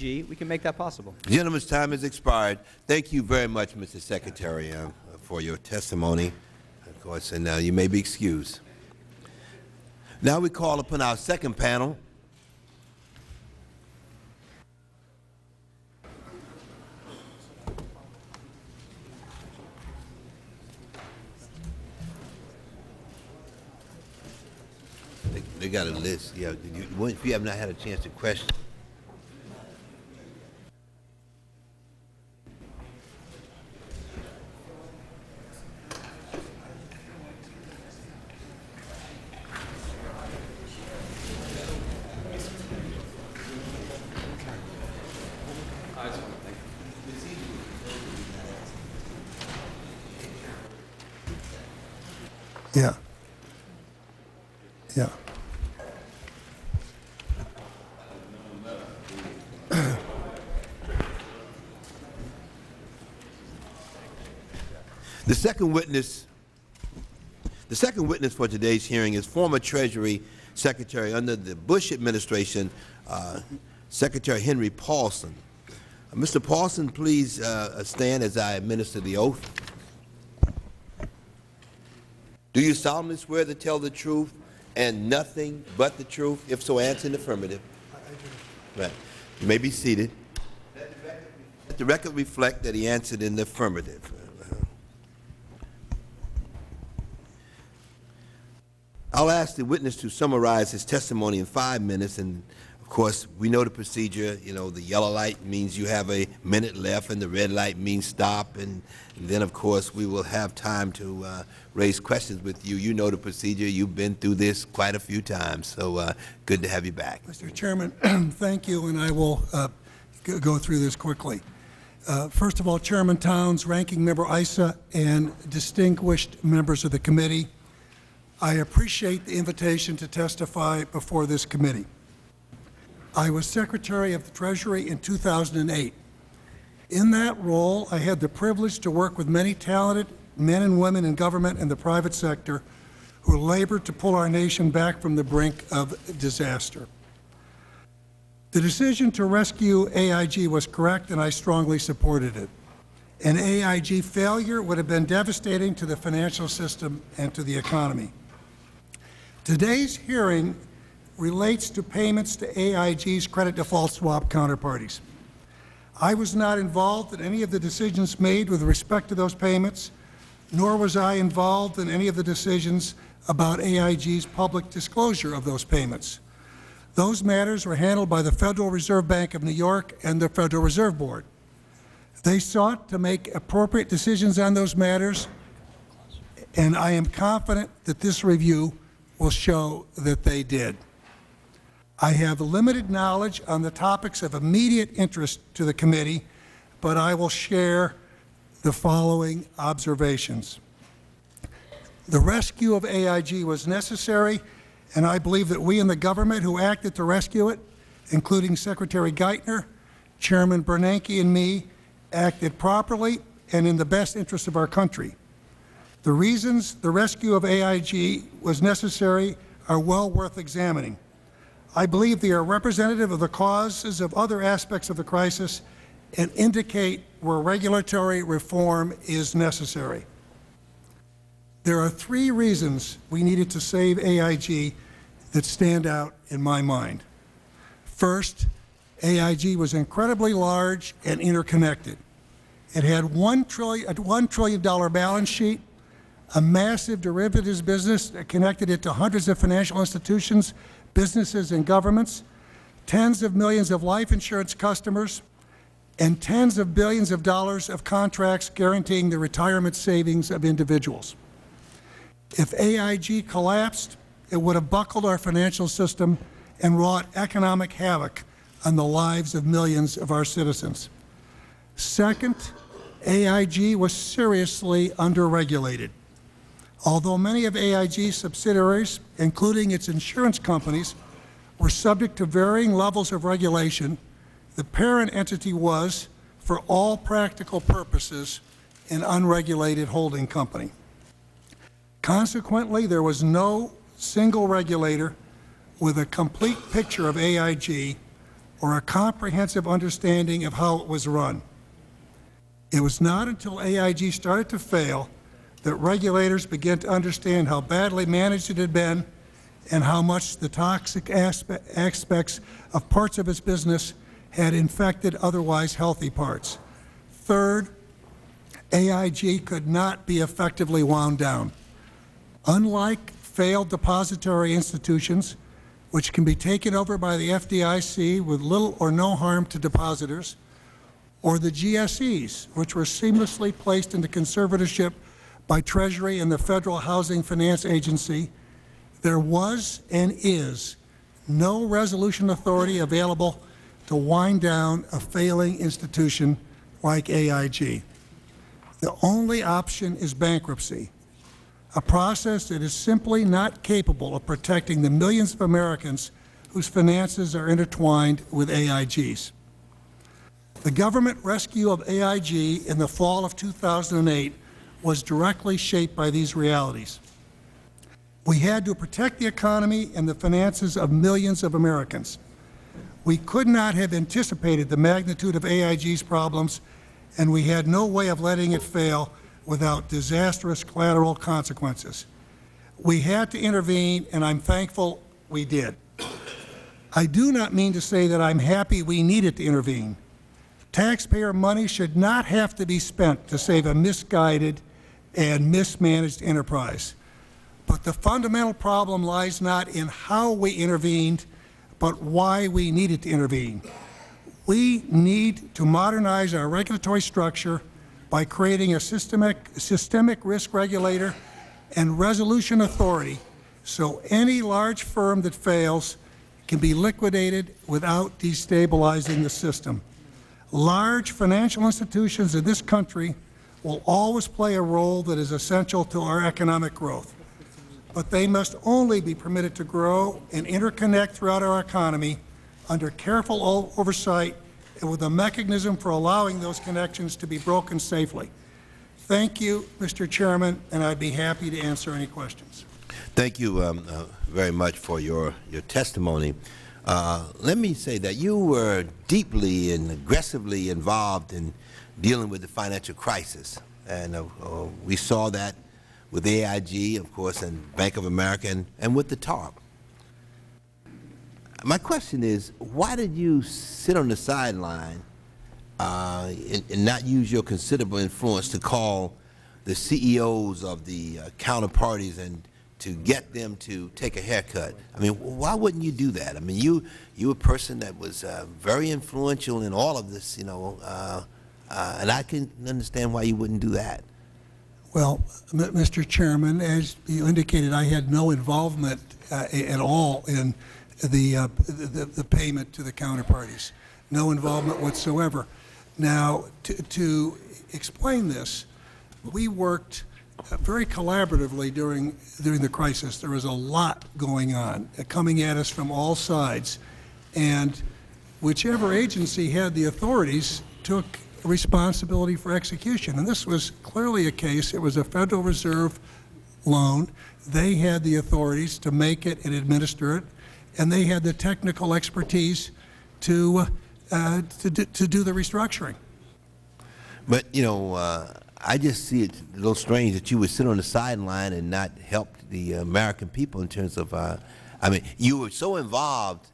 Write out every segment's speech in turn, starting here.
we can make that possible. The gentleman's time has expired. Thank you very much, Mr. Secretary, uh, for your testimony, of course, and uh, you may be excused. Now we call upon our second panel. They, they got a list, yeah, you, if you have not had a chance to question, second witness, the second witness for today's hearing is former Treasury Secretary under the Bush administration, uh, Secretary Henry Paulson. Uh, Mr. Paulson, please uh, stand as I administer the oath. Do you solemnly swear to tell the truth and nothing but the truth? If so, answer in the affirmative. Right. You may be seated. Let the record reflect that he answered in the affirmative. I'll ask the witness to summarize his testimony in five minutes, and of course, we know the procedure. You know, the yellow light means you have a minute left, and the red light means stop, and, and then, of course, we will have time to uh, raise questions with you. You know the procedure. You've been through this quite a few times, so uh, good to have you back. Mr. Chairman, thank you, and I will uh, go through this quickly. Uh, first of all, Chairman Towns, Ranking Member Issa, and distinguished members of the committee, I appreciate the invitation to testify before this committee. I was Secretary of the Treasury in 2008. In that role, I had the privilege to work with many talented men and women in government and the private sector who labored to pull our nation back from the brink of disaster. The decision to rescue AIG was correct, and I strongly supported it. An AIG failure would have been devastating to the financial system and to the economy. Today's hearing relates to payments to AIG's credit default swap counterparties. I was not involved in any of the decisions made with respect to those payments, nor was I involved in any of the decisions about AIG's public disclosure of those payments. Those matters were handled by the Federal Reserve Bank of New York and the Federal Reserve Board. They sought to make appropriate decisions on those matters, and I am confident that this review will show that they did. I have limited knowledge on the topics of immediate interest to the committee, but I will share the following observations. The rescue of AIG was necessary, and I believe that we in the government who acted to rescue it, including Secretary Geithner, Chairman Bernanke, and me, acted properly and in the best interest of our country. The reasons the rescue of AIG was necessary are well worth examining. I believe they are representative of the causes of other aspects of the crisis and indicate where regulatory reform is necessary. There are three reasons we needed to save AIG that stand out in my mind. First, AIG was incredibly large and interconnected. It had $1 trillion, a $1 trillion balance sheet a massive derivatives business that connected it to hundreds of financial institutions, businesses, and governments, tens of millions of life insurance customers, and tens of billions of dollars of contracts guaranteeing the retirement savings of individuals. If AIG collapsed, it would have buckled our financial system and wrought economic havoc on the lives of millions of our citizens. Second, AIG was seriously underregulated. Although many of AIG's subsidiaries, including its insurance companies, were subject to varying levels of regulation, the parent entity was, for all practical purposes, an unregulated holding company. Consequently, there was no single regulator with a complete picture of AIG or a comprehensive understanding of how it was run. It was not until AIG started to fail that regulators began to understand how badly managed it had been and how much the toxic aspe- aspects of parts of its business had infected otherwise healthy parts. Third, AIG could not be effectively wound down. Unlike failed depository institutions, which can be taken over by the FDIC with little or no harm to depositors, or the GSEs, which were seamlessly placed into conservatorship by Treasury and the Federal Housing Finance Agency, there was and is no resolution authority available to wind down a failing institution like AIG. The only option is bankruptcy, a process that is simply not capable of protecting the millions of Americans whose finances are intertwined with AIG's. The government rescue of AIG in the fall of 2008 was directly shaped by these realities. We had to protect the economy and the finances of millions of Americans. We could not have anticipated the magnitude of AIG's problems, and we had no way of letting it fail without disastrous collateral consequences. We had to intervene, and I'm thankful we did. I do not mean to say that I'm happy we needed to intervene. Taxpayer money should not have to be spent to save a misguided and mismanaged enterprise. But the fundamental problem lies not in how we intervened, but why we needed to intervene. We need to modernize our regulatory structure by creating a systemic, systemic risk regulator and resolution authority so any large firm that fails can be liquidated without destabilizing the system. Large financial institutions in this country will always play a role that is essential to our economic growth. But they must only be permitted to grow and interconnect throughout our economy under careful oversight and with a mechanism for allowing those connections to be broken safely. Thank you, Mr. Chairman, and I'd be happy to answer any questions. Thank you um, uh, very much for your, your testimony. Uh, let me say that you were deeply and aggressively involved in dealing with the financial crisis. And uh, uh, we saw that with AIG, of course, and Bank of America, and, and with the TARP. My question is, why did you sit on the sideline uh, and, and not use your considerable influence to call the CEOs of the uh, counterparties and to get them to take a haircut? I mean, why wouldn't you do that? I mean, you you a person that was uh, very influential in all of this, you know, uh, and I can understand why you wouldn't do that. Well, Mr. Chairman, as you indicated, I had no involvement uh, at all in the, uh, the the payment to the counterparties, no involvement whatsoever. Now, to- to explain this, we worked uh, very collaboratively during, during the crisis. There was a lot going on, uh, coming at us from all sides. And whichever agency had the authorities took responsibility for execution. And this was clearly a case, it was a Federal Reserve loan. They had the authorities to make it and administer it, and they had the technical expertise to, uh, to, do- to do the restructuring. But, you know, uh, I just see it a little strange that you would sit on the sideline and not help the American people in terms of, uh, I mean, you were so involved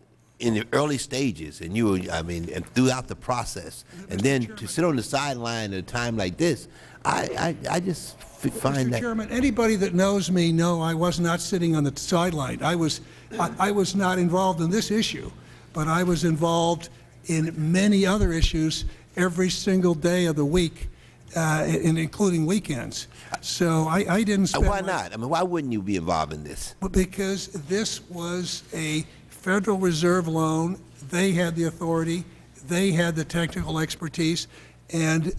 in the early stages, and you were, I mean, and throughout the process. And then to sit on the sideline at a time like this, I, I, I just f- find Mr. that. Chairman, anybody that knows me know I was not sitting on the sideline. I was, I, I was not involved in this issue, but I was involved in many other issues every single day of the week, uh, and including weekends. So I, I didn't Uh, spend. Why not? I mean, why wouldn't you be involved in this? Well, Because this was a Federal Reserve loan. They had the authority, they had the technical expertise, and,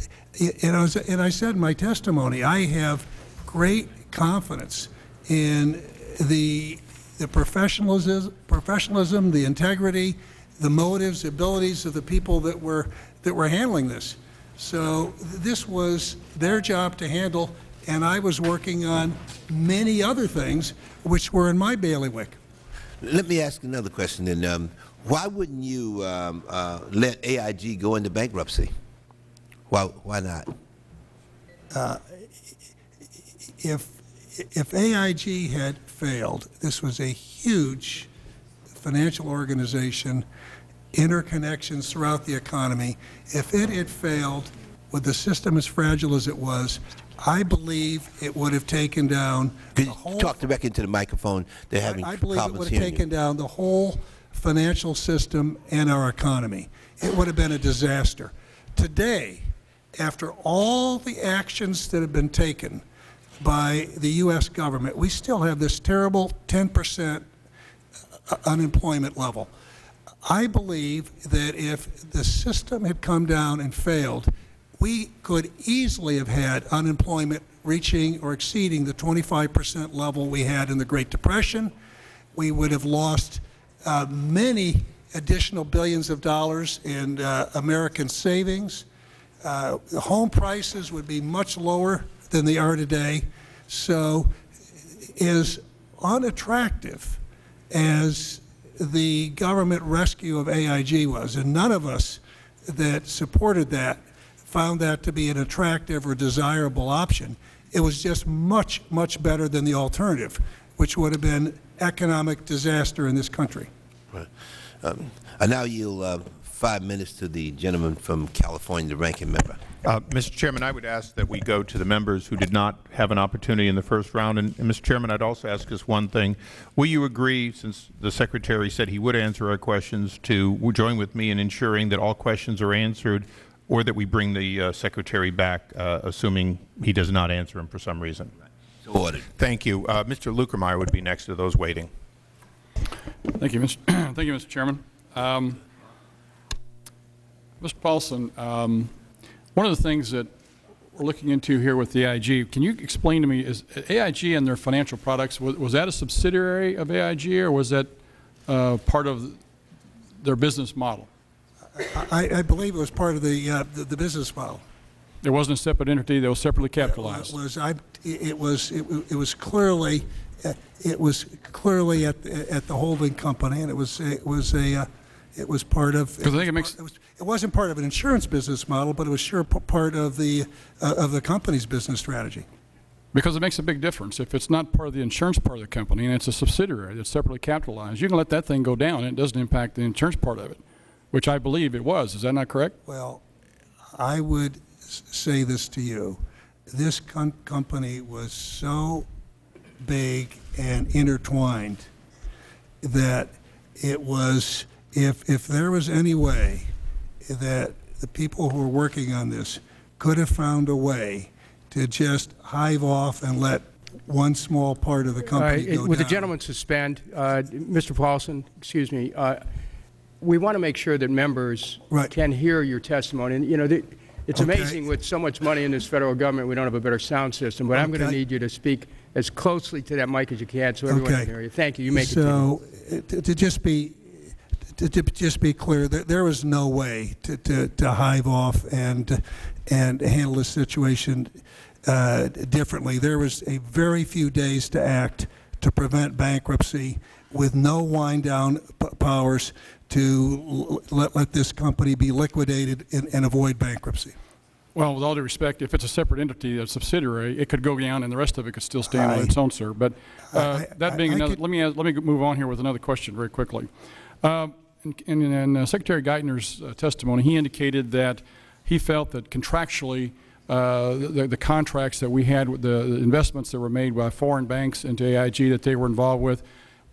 and I was- and I said in my testimony, I have great confidence in the, the professionalism, professionalism, the integrity, the motives, the abilities of the people that were, that were handling this. So this was their job to handle, and I was working on many other things which were in my bailiwick. Let me ask another question then. Um, why wouldn't you um, uh, let AIG go into bankruptcy? Why, why not? If, if AIG had failed, this was a huge financial organization, interconnections throughout the economy. If it had failed with the system as fragile as it was, I believe it would have taken down the whole talk back into the microphone? They're having I believe it would have taken you. down the whole financial system and our economy. It would have been a disaster. Today, after all the actions that have been taken by the U.S. government, we still have this terrible 10% uh, unemployment level. I believe that if the system had come down and failed, we could easily have had unemployment reaching or exceeding the 25% level we had in the Great Depression. We would have lost uh, many additional billions of dollars in uh, American savings. Uh, home prices would be much lower than they are today. So, as unattractive as the government rescue of AIG was, and none of us that supported that found that to be an attractive or desirable option. It was just much, much better than the alternative, which would have been economic disaster in this country. Right. Um, I now yield uh, five minutes to the gentleman from California, the ranking member. Uh, Mr. Chairman, I would ask that we go to the members who did not have an opportunity in the first round. And, and Mr. Chairman, I'd also ask us one thing. Will you agree, since the Secretary said he would answer our questions, to join with me in ensuring that all questions are answered or that we bring the uh, Secretary back, uh, assuming he does not answer him for some reason? So ordered. Thank you. Uh, Mr. Luetkemeyer would be next to those waiting. Thank you, Mr. Thank you, Mr. Chairman. Um, Mr. Paulson, um, one of the things that we're looking into here with the AIG, can you explain to me, is AIG and their financial products, was, was that a subsidiary of AIG or was that uh, part of their business model? I, I believe it was part of the, uh, the, the business model. It wasn't a separate entity, they were separately capitalized. It was, I, it was, it it was clearly, uh, it was clearly at, at the holding company, and it was, it was a, uh, it was part of. 'Cause I think it makes- It was- it wasn't part of an insurance business model, but it was sure p- part of the, uh, of the company's business strategy. Because it makes a big difference. If it's not part of the insurance part of the company and it's a subsidiary that's separately capitalized, you can let that thing go down and it doesn't impact the insurance part of it, which I believe it was. Is that not correct? Well, I would say this to you. This com- company was so big and intertwined that it was, if, if there was any way that the people who were working on this could have found a way to just hive off and let one small part of the All company right, go down. Would the gentleman suspend? Uh, Mr. Paulson, excuse me, uh, we want to make sure that members Right. can hear your testimony. And, you know, the- it's Okay. amazing with so much money in this federal government, we don't have a better sound system, but I'm going to need you to speak as closely to that mic as you can so everyone Okay. can hear you. Thank you. You continue. So, uh, to to just be, to to just be clear, there there was no way to to to hive off and, and handle the situation uh, differently. There was a very few days to act to prevent bankruptcy with no wind-down p- powers to l- let let this company be liquidated and and avoid bankruptcy. Well, with all due respect, if it's a separate entity, a subsidiary, it could go down and the rest of it could still stand on its own, sir. But uh, I- that being I another, let me, ask- let me move on here with another question very quickly. Uh, In in- in, uh, Secretary Geithner's uh, testimony, he indicated that he felt that contractually, uh, the the contracts that we had, with the the investments that were made by foreign banks into AIG that they were involved with,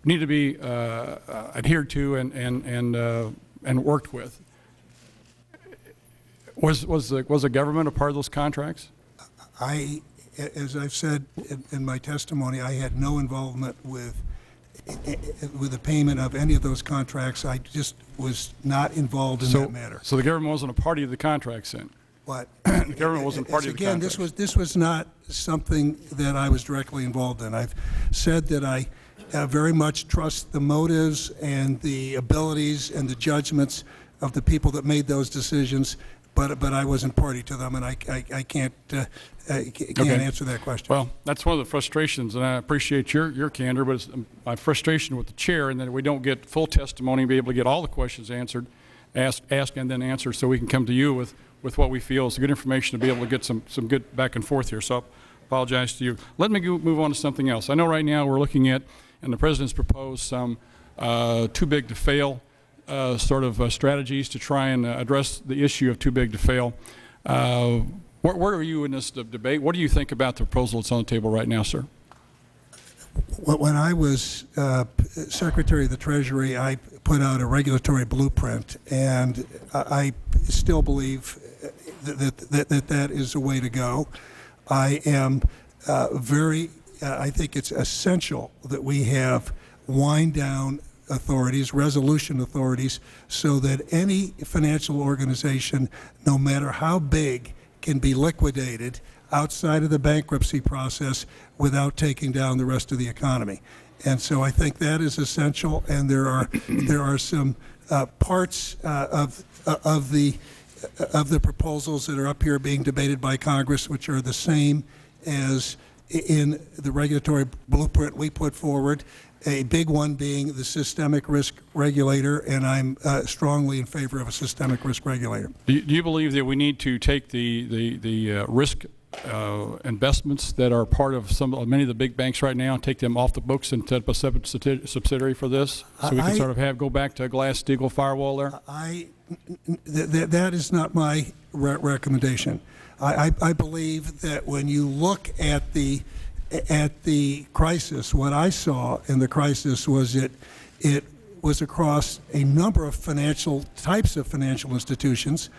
need to be uh, adhered to and, and, and, uh, and worked with. Was, was, the, was the government a part of those contracts? I, as I've said in- in my testimony, I had no involvement with, with the payment of any of those contracts. I just was not involved in So- that matter. So the government wasn't a party to the contracts then? But The government wasn't party to the again, this was, this was not something that I was directly involved in. I've said that I uh, very much trust the motives and the abilities and the judgments of the people that made those decisions, but, but I wasn't party to them, and I, I I can't, uh, I can't Okay. answer that question. Well, that's one of the frustrations, and I appreciate your, your candor, but it's um, my frustration with the chair in that we don't get full testimony, and be able to get all the questions answered, ask, ask and then answer, so we can come to you with, with what we feel is good information to be able to get some, some good back and forth here. So I apologize to you. Let me go, move on to something else. I know right now we're looking at, and the President's proposed some uh, too big to fail uh, sort of uh, strategies to try and address the issue of too big to fail. Where, where are you in this de- debate? What do you think about the proposal that's on the table right now, sir? When I was uh, Secretary of the Treasury, I put out a regulatory blueprint, and I still believe that that, that, that that is the way to go. I am uh, very, uh, I think it's essential that we have wind down authorities, resolution authorities, so that any financial organization, no matter how big, can be liquidated outside of the bankruptcy process without taking down the rest of the economy. And so I think that is essential, and there are, there are some uh, parts uh, of, uh, of the, of the proposals that are up here being debated by Congress, which are the same as in the regulatory blueprint we put forward, a big one being the systemic risk regulator, and I'm uh, strongly in favor of a systemic risk regulator. Do you, do you believe that we need to take the, the, the uh, risk uh, investments that are part of some, of many of the big banks right now and take them off the books and set up a separate subsidiary for this? So we I- can sort of have, go back to a Glass-Steagall firewall there? I, th- th- that is not my re- recommendation. I, I, believe that when you look at the, at the crisis, what I saw in the crisis was it, it was across a number of financial, types of financial institutions,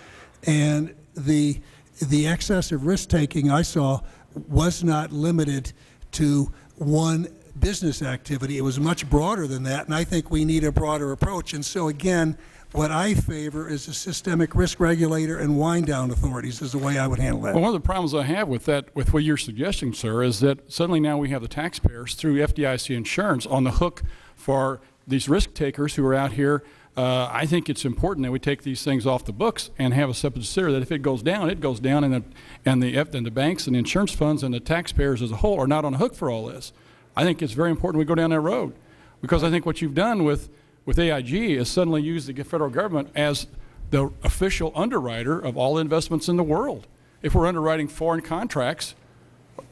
and the, the excessive risk-taking I saw was not limited to one business activity. It was much broader than that, and I think we need a broader approach. And so again, what I favor is a systemic risk regulator and wind down authorities is the way I would handle that. Well, one of the problems I have with that, with what you're suggesting, sir, is that suddenly now we have the taxpayers through FDIC insurance on the hook for these risk takers who are out here. Uh, I think it's important that we take these things off the books and have a subsidiary that if it goes down, it goes down, and the and the F- and the banks and the insurance funds and the taxpayers as a whole are not on the hook for all this. I think it's very important we go down that road because I think what you've done with with AIG is suddenly use the federal government as the official underwriter of all investments in the world. If we're underwriting foreign contracts,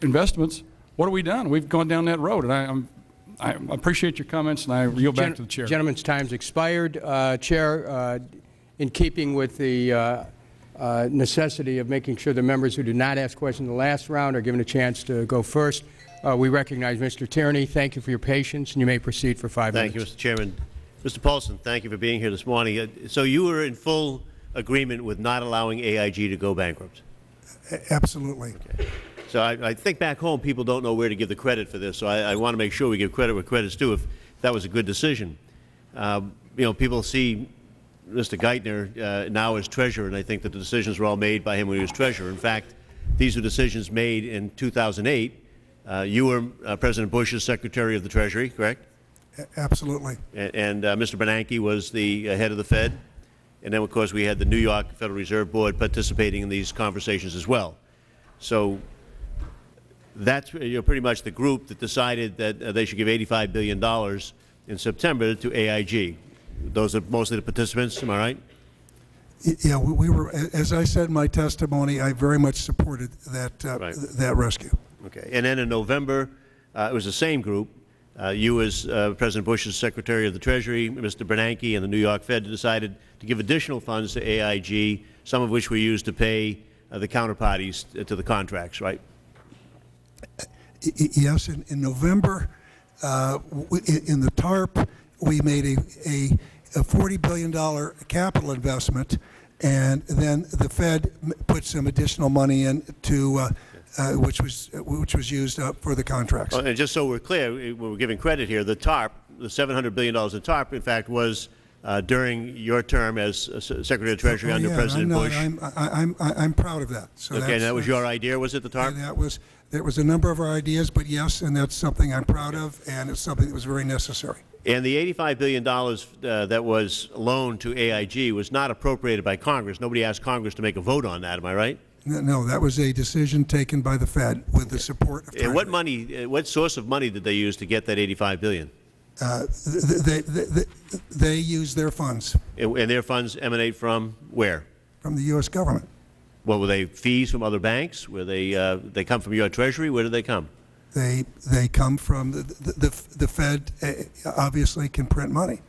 investments, what have we done? We've gone down that road, and I, I'm, I appreciate your comments, and I yield back Gen- to the chair. Gentleman's time's expired. Uh, Chair, uh, in keeping with the uh, uh, necessity of making sure the members who did not ask questions in the last round are given a chance to go first, uh, we recognize Mr. Tierney. Thank you for your patience, and you may proceed for five Thank you. Mr. Chairman. Mr. Paulson, thank you for being here this morning. Uh, So you were in full agreement with not allowing AIG to go bankrupt? A- Absolutely. So I, I think back home people don't know where to give the credit for this, so I, I want to make sure we give credit where credit's due if that was a good decision. Um, you know, people see Mr. Geithner uh, now as treasurer, and I think that the decisions were all made by him when he was treasurer. In fact, these were decisions made in 2008. Uh, you were uh, President Bush's Secretary of the Treasury, correct? Absolutely. And, and uh, Mr. Bernanke was the uh, head of the Fed. And then, of course, we had the New York Federal Reserve Board participating in these conversations as well. So that's you know, pretty much the group that decided that uh, they should give $85 billion in September to AIG. Those are mostly the participants, am I right? Yeah, we we were, as I said in my testimony, I very much supported that, uh, Right. th- that rescue. Okay. And then in November, uh, it was the same group. Uh, you, as uh, President Bush's Secretary of the Treasury, Mr. Bernanke, and the New York Fed decided to give additional funds to AIG, some of which were used to pay uh, the counterparties to the contracts, right? Yes, in, in November, uh, in the TARP, we made a, a, a $40 billion capital investment, and then the Fed put some additional money in to, uh, uh, which was, which was used uh, for the contracts. Well, and just so we're clear, we- we're giving credit here. The TARP, the $700 billion in TARP, in fact, was uh, during your term as uh, Secretary of Treasury Oh, under yeah, President I'm not- Bush. I'm, I- I'm, I'm proud of that. So okay, and that was your idea, was it, the TARP? That was, There was a number of our ideas, but yes, and that's something I'm proud of, and it's something that was very necessary. And the $85 billion uh, that was loaned to AIG was not appropriated by Congress. Nobody asked Congress to make a vote on that, am I right? No, that was a decision taken by the Fed with the support of And what Treasury. money, uh, what source of money did they use to get that 85 billion? Uh, They, they, they- they use their funds And their funds emanate from where? from the U.S. government. What, were they fees from other banks? Were they, uh, they come from your treasury? Where do they come? They, they come from, the, the, the Fed uh, obviously can print money.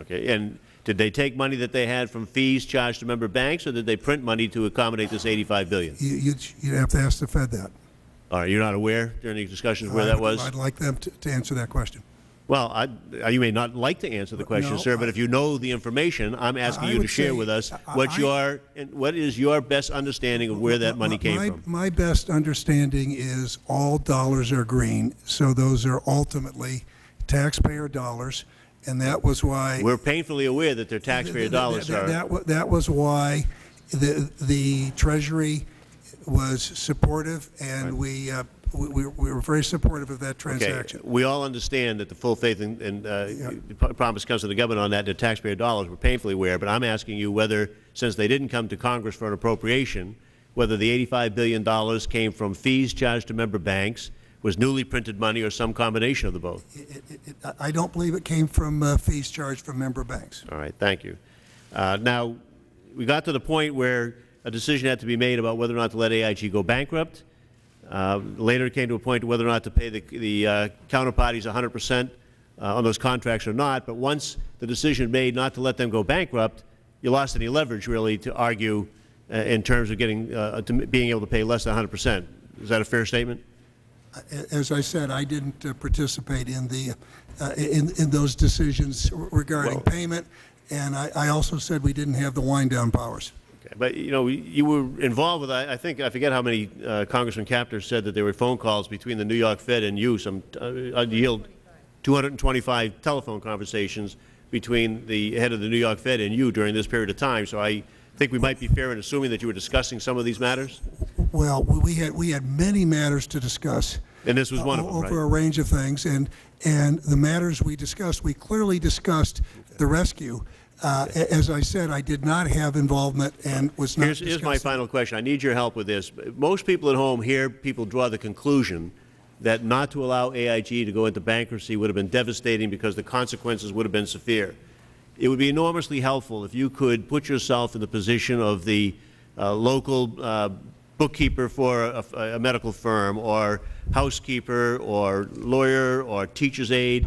Okay, and did they take money that they had from fees charged to member banks, or did they print money to accommodate this 85 billion? You, you'd, you'd have to ask the Fed that. All right, you're not aware during the discussions where that I'd- was? I'd like them to, to answer that question. Well, I, you may not like to answer the question, No, sir, but I- if you know the information, I'm asking I you to share with us what I- your, what is your best understanding of where that money came My- from? My best understanding is all dollars are green, so those are ultimately taxpayer dollars, and that was why. We're painfully aware that they're taxpayer dollars, that- sir. That, wa- that was why the, the Treasury was supportive, and we, uh, we, we we were very supportive of that Okay, transaction. we all understand that the full faith and, and uh, promise comes to the government on that, the taxpayer dollars, we're painfully aware, but I'm asking you whether, since they didn't come to Congress for an appropriation, whether the $85 billion came from fees charged to member banks, was newly printed money, or some combination of the both. It- it- it- I- don't believe it came from uh, fees charged from member banks. All right, thank you. Uh, Now, we got to the point where a decision had to be made about whether or not to let AIG go bankrupt. Uh, Later, it came to a point whether or not to pay the the uh, counterparties 100 percent uh, on those contracts or not. But once the decision made not to let them go bankrupt, you lost any leverage, really, to argue uh, in terms of getting, uh, to being able to pay less than 100 percent. Is that a fair statement? As I said, I didn't uh, participate in the, uh, in, in those decisions regarding Well- payment, and I, I also said we didn't have the wind-down powers. Okay, But, you know, you were involved with, I I think, I forget how many uh, Congressman Kaptur said that there were phone calls between the New York Fed and you, some, uh, I'd yield 225 telephone conversations between the head of the New York Fed and you during this period of time. So I think we might be fair in assuming that you were discussing some of these matters? Well, we had, we had many matters to discuss. And this was one of them, Over a range of things, and, and the matters we discussed, we clearly discussed the rescue. Uh, As I said, I did not have involvement and was not Here's, here's my final question. I need your help with this. Most people at home hear people draw the conclusion that not to allow AIG to go into bankruptcy would have been devastating because the consequences would have been severe. It would be enormously helpful if you could put yourself in the position of the uh, local uh, bookkeeper for a, a medical firm, or housekeeper, or lawyer, or teacher's aide.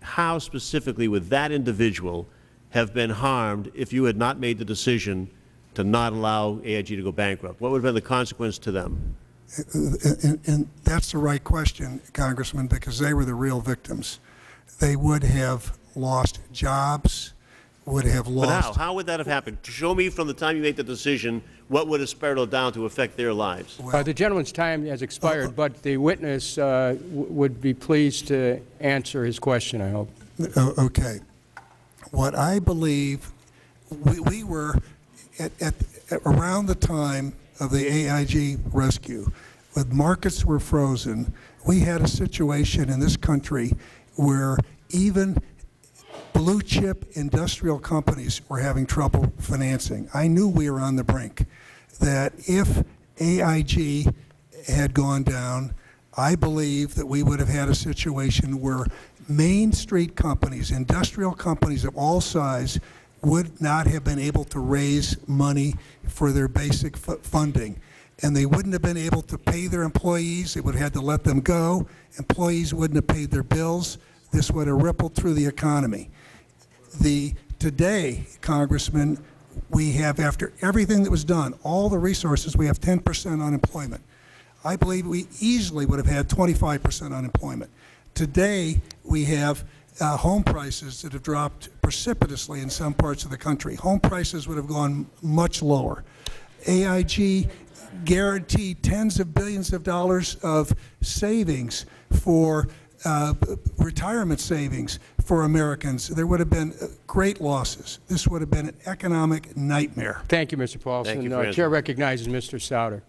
How specifically would that individual have been harmed if you had not made the decision to not allow AIG to go bankrupt? What would have been the consequence to them? And, and that's the right question, Congressman, because they were the real victims. They would have lost jobs, would have But how? lost. How would that have happened? Show me from the time you made the decision, what would have spiraled down to affect their lives? Uh, The gentleman's time has expired, but the witness uh, w- would be pleased to answer his question, I hope. O- Okay. What I believe, we, we were at, at, at around the time of the AIG rescue, when markets were frozen, we had a situation in this country where even blue chip industrial companies were having trouble financing. I knew we were on the brink. That if AIG had gone down, I believe that we would have had a situation where Main Street companies, industrial companies of all size, would not have been able to raise money for their basic fu- funding. And they wouldn't have been able to pay their employees. They would have had to let them go. Employees wouldn't have paid their bills. This would have rippled through the economy the, today, Congressman, we have, after everything that was done, all the resources, we have 10% unemployment. I believe we easily would have had 25% unemployment. Today, we have uh, home prices that have dropped precipitously in some parts of the country. Home prices would have gone much lower. AIG guaranteed tens of billions of dollars of savings for uh, retirement savings for Americans. There would have been uh, great losses. This would have been an economic nightmare. Thank you, Mr. Paulson. Thank you Uh, Chair recognizes Mr. Souder.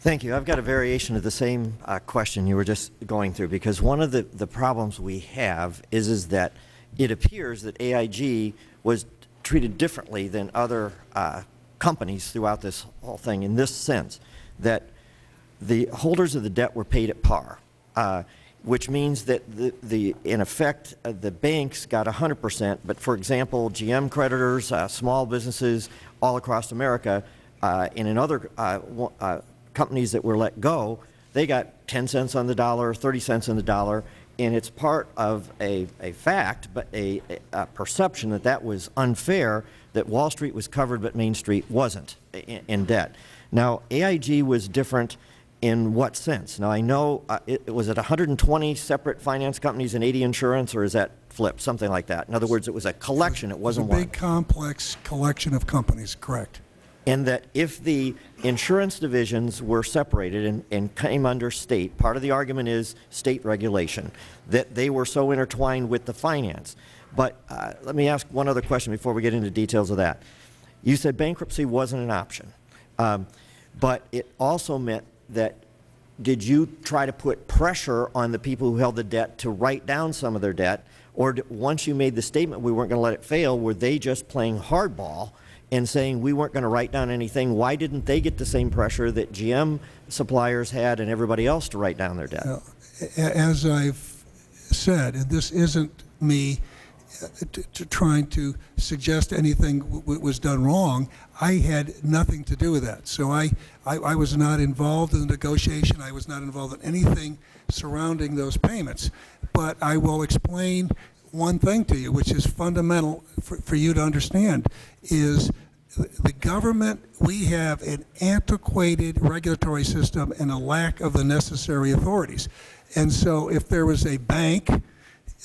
Thank you. I've got a variation of the same uh, question you were just going through, because one of the, the problems we have is, is that it appears that AIG was treated differently than other uh, companies throughout this whole thing in this sense, that the holders of the debt were paid at par, uh, which means that the, the in effect, uh, the banks got 100%, but for example, GM creditors, uh, small businesses all across America, uh, and in other uh, uh, companies that were let go, they got 10 cents on the dollar, 30 cents on the dollar, and it's part of a, a fact, but a, a perception that that was unfair, that Wall Street was covered but Main Street wasn't in, in debt. Now, AIG was different in what sense? Now, I know, uh, it, was it 120 separate finance companies and 80 insurance, or is that flipped, something like that? In other words, it was a collection, it a wasn't one big, complex collection of companies, correct. and that if the insurance divisions were separated and, and came under state, part of the argument is state regulation, that they were so intertwined with the finance. But uh, let me ask one other question before we get into details of that. You said bankruptcy wasn't an option, um, but it also meant that did you try to put pressure on the people who held the debt to write down some of their debt? Or once you made the statement, we weren't going to let it fail, were they just playing hardball and saying we weren't going to write down anything? Why didn't they get the same pressure that GM suppliers had and everybody else to write down their debt? A- As I've said, and this isn't me uh, trying to suggest anything was done wrong, I had nothing to do with that. So I, I I was not involved in the negotiation, I was not involved in anything surrounding those payments. But I will explain one thing to you, which is fundamental for for you to understand, is the government, we have an antiquated regulatory system and a lack of the necessary authorities. And so if there was a bank,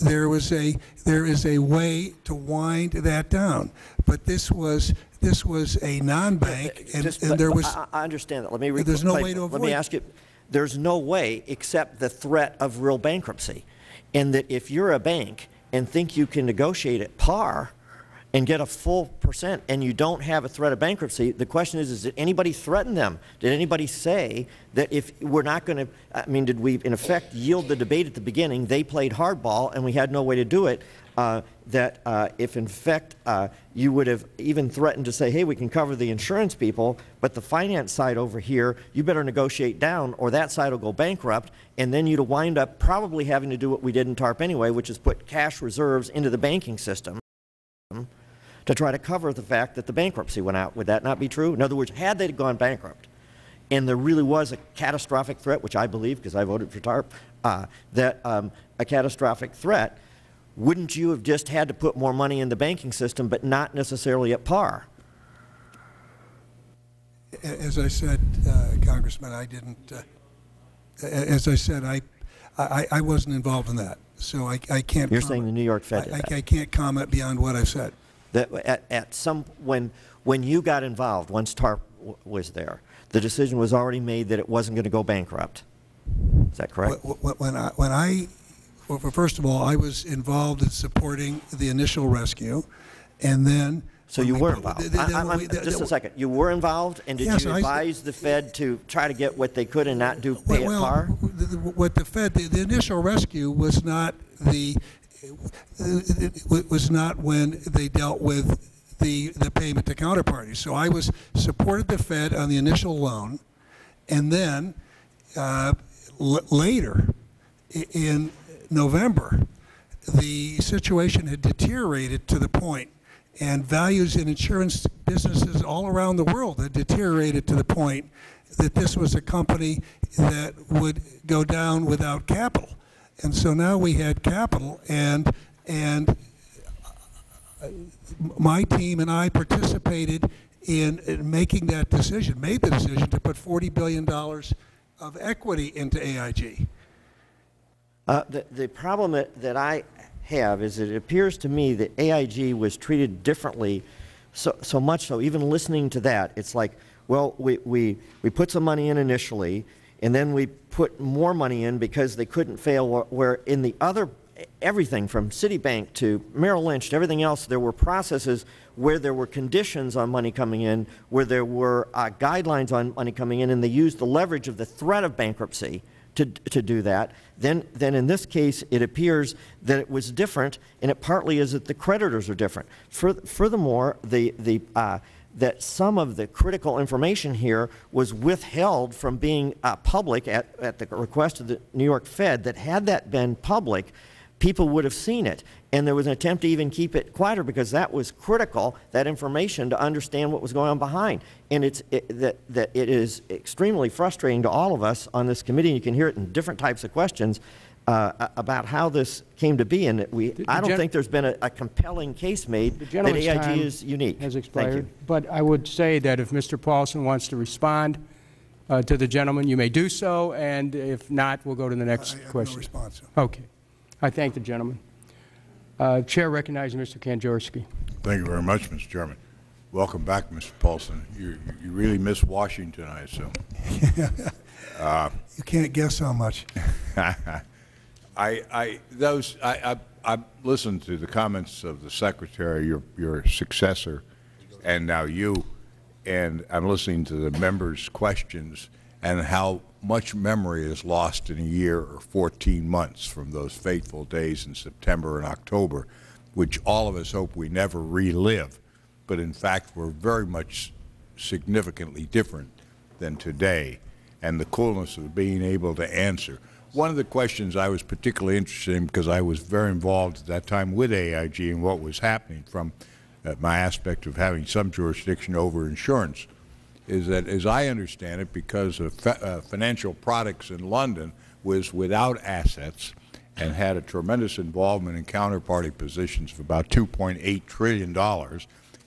there was a, there is a way to wind that down. But this was, this was a non-bank, and Just- and but there was, I, I understand that. Let me re- There's no way to Let me ask you, there's no way except the threat of real bankruptcy. And that if you're a bank and think you can negotiate at par and get a full percent and you don't have a threat of bankruptcy, the question is, is did anybody threaten them? Did anybody say that if we're not going to, I mean, did we in effect yield the debate at the beginning, they played hardball and we had no way to do it, uh, that uh, if in fact uh, you would have even threatened to say, hey, we can cover the insurance people, but the finance side over here, you better negotiate down or that side will go bankrupt, and then you'd wind up probably having to do what we did in TARP anyway, which is put cash reserves into the banking system to try to cover the fact that the bankruptcy went out. Would that not be true? In other words, had they gone bankrupt, and there really was a catastrophic threat, which I believe because I voted for TARP, uh, that um, a catastrophic threat, wouldn't you have just had to put more money in the banking system, but not necessarily at par? as I said, uh, Congressman, I didn't, uh, as I said, I, I, I wasn't involved in that. So I, I can't. You're comment. saying the New York Fed I- that. I can't comment beyond what I've said. that at, at some when when you got involved, once TARP w- was there, the decision was already made that it wasn't going to go bankrupt. Is that correct? Wh- wh- When I, when I, well, for- first of all, I was involved in supporting the initial rescue, and then. So you were involved. th- th- I, I'm- we- just a second. You were involved, and did Yes, you I- advise the Fed to try to get what they could and not do pay Well, at par? what the Fed, the, the initial rescue was not the, it was not when they dealt with the, the payment to counterparties. So I was, supported the Fed on the initial loan, and then, uh, l- later, in November, the situation had deteriorated to the point, and values in insurance businesses all around the world had deteriorated to the point that this was a company that would go down without capital. And so now we had capital, and, and uh, my team and I participated in, in making that decision, made the decision to put $40 billion of equity into AIG. Uh, the, the problem that, that I have is it appears to me that AIG was treated differently, so, so much so, even listening to that, it's like, well, we, we, we put some money in initially, and then we put more money in because they couldn't fail, where- in the other everything from Citibank to Merrill Lynch to everything else, there were processes where there were conditions on money coming in, where there were uh, guidelines on money coming in, and they used the leverage of the threat of bankruptcy to, to do that. Then, then in this case, it appears that it was different, and it partly is that the creditors are different. Fur, furthermore, the, the, uh, that some of the critical information here was withheld from being uh, public at, at the request of the New York Fed, that had that been public, people would have seen it. And there was an attempt to even keep it quieter because that was critical, that information, to understand what was going on behind. And it's, it, that, that it is extremely frustrating to all of us on this committee. and You can hear it in different types of questions uh, about how this came to be. And we, The- I don't think there's been a, a compelling case made The that gentleman's AIG time is unique. has Thank expired. you. But I would say that if Mr. Paulson wants to respond uh, to the gentleman, you may do so, and if not, we'll go to the I next have no question. response. Okay. I thank the gentleman. Uh, Chair recognizes Mr. Kanjorski. Thank you very much, Mr. Chairman. Welcome back, Mr. Paulson. You, you really miss Washington, I assume. You can't guess how much. I, I, those, I, I, I listened to the comments of the secretary, your, your successor, and now you, and I'm listening to the members' questions and how much memory is lost in a year or 14 months from those fateful days in September and October, which all of us hope we never relive, but in fact were very much significantly different than today, and the coolness of being able to answer. One of the questions I was particularly interested in, because I was very involved at that time with AIG and what was happening from uh, my aspect of having some jurisdiction over insurance, is that, as I understand it, because uh, financial products in London was without assets and had a tremendous involvement in counterparty positions of about $2.8 trillion,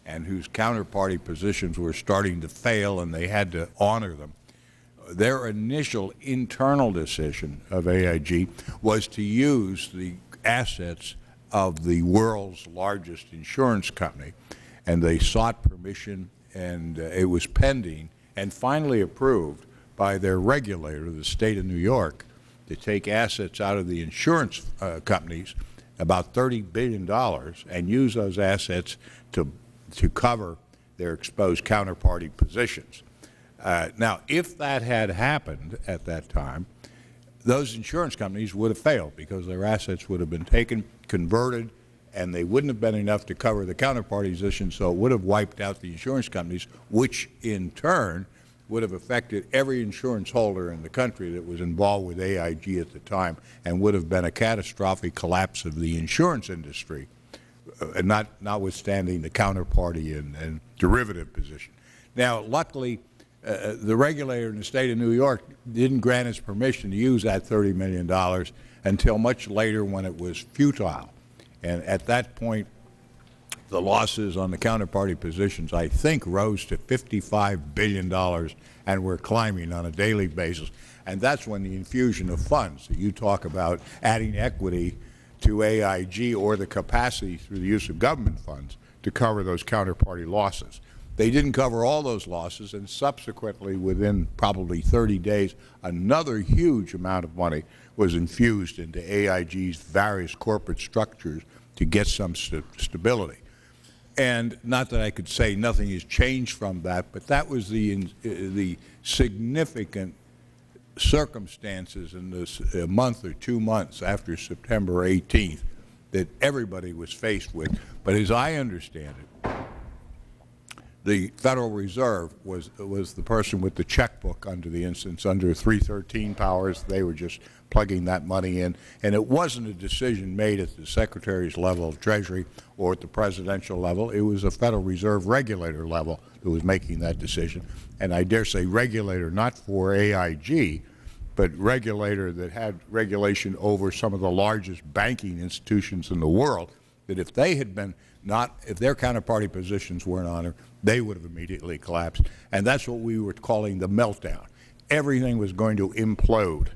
and whose counterparty positions were starting to fail and they had to honor them. Their initial internal decision of AIG was to use the assets of the world's largest insurance company, and they sought permission, and uh, it was pending and finally approved by their regulator, the state of New York, to take assets out of the insurance uh, companies, about $30 billion, and use those assets to, to cover their exposed counterparty positions. Uh, now, if that had happened at that time, those insurance companies would have failed because their assets would have been taken, converted, and they wouldn't have been enough to cover the counterparty position, so it would have wiped out the insurance companies, which in turn would have affected every insurance holder in the country that was involved with AIG at the time and would have been a catastrophic collapse of the insurance industry, uh, not, notwithstanding the counterparty and, and derivative position. Now, luckily, uh, the regulator in the state of New York didn't grant us permission to use that $30 million until much later when it was futile. And at that point, the losses on the counterparty positions, I think, rose to $55 billion, and we're climbing on a daily basis. And that's when the infusion of funds that you talk about, adding equity to AIG or the capacity through the use of government funds to cover those counterparty losses. They didn't cover all those losses, and subsequently, within probably 30 days, another huge amount of money was infused into AIG's various corporate structures to get some st stability. And not that I could say nothing has changed from that, but that was the, in, uh, the significant circumstances in this uh, month or two months after September 18th that everybody was faced with. But as I understand it, the Federal Reserve was, was the person with the checkbook under the instance, under 313 powers. They were just plugging that money in. And it wasn't a decision made at the Secretary's level of Treasury or at the presidential level. It was a Federal Reserve regulator level that was making that decision. And I dare say regulator not for AIG, but regulator that had regulation over some of the largest banking institutions in the world, that if they had been not, if their counterparty positions weren't honored, they would have immediately collapsed. And that's what we were calling the meltdown. Everything was going to implode,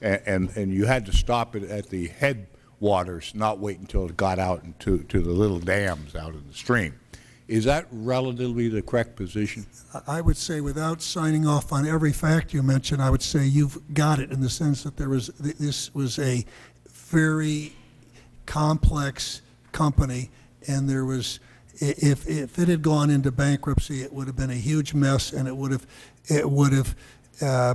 and, and, and you had to stop it at the headwaters, not wait until it got out into to the little dams out in the stream. Is that relatively the correct position? I would say, without signing off on every fact you mentioned, I would say you've got it in the sense that there was, this was a very complex company, and there was, if, if it had gone into bankruptcy, it would have been a huge mess, and it would have, it would have, uh,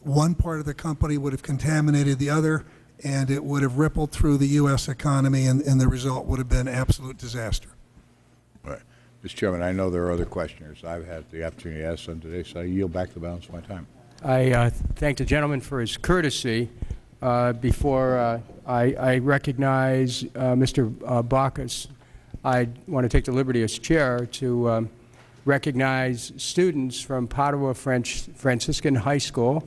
one part of the company would have contaminated the other, and it would have rippled through the U.S. economy, and, and the result would have been absolute disaster. All right. Mr. Chairman, I know there are other questioners. I've had the opportunity to ask them today, so I yield back the balance of my time. I uh, thank the gentleman for his courtesy. Uh, Before uh, I I recognize uh, Mr. uh, Bachus, I want to take the liberty as chair to um, recognize students from Padua French Franciscan High School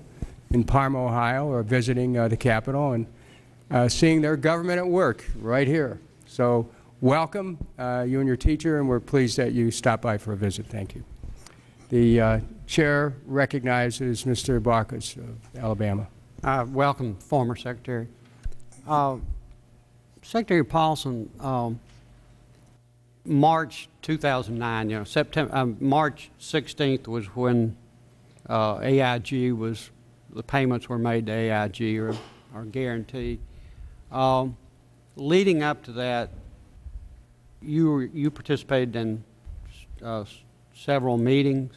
in Parma, Ohio, are visiting uh, the Capitol and uh, seeing their government at work right here. So welcome, uh, you and your teacher, and we're pleased that you stopped by for a visit. Thank you. The uh, chair recognizes Mr. Bachus of Alabama. Uh, Welcome, former Secretary. Uh, Secretary Paulson, um, March 2009, you know, September, um, March 16th was when uh, AIG was, the payments were made to AIG or or guaranteed. Um, Leading up to that, you were- you participated in uh, several meetings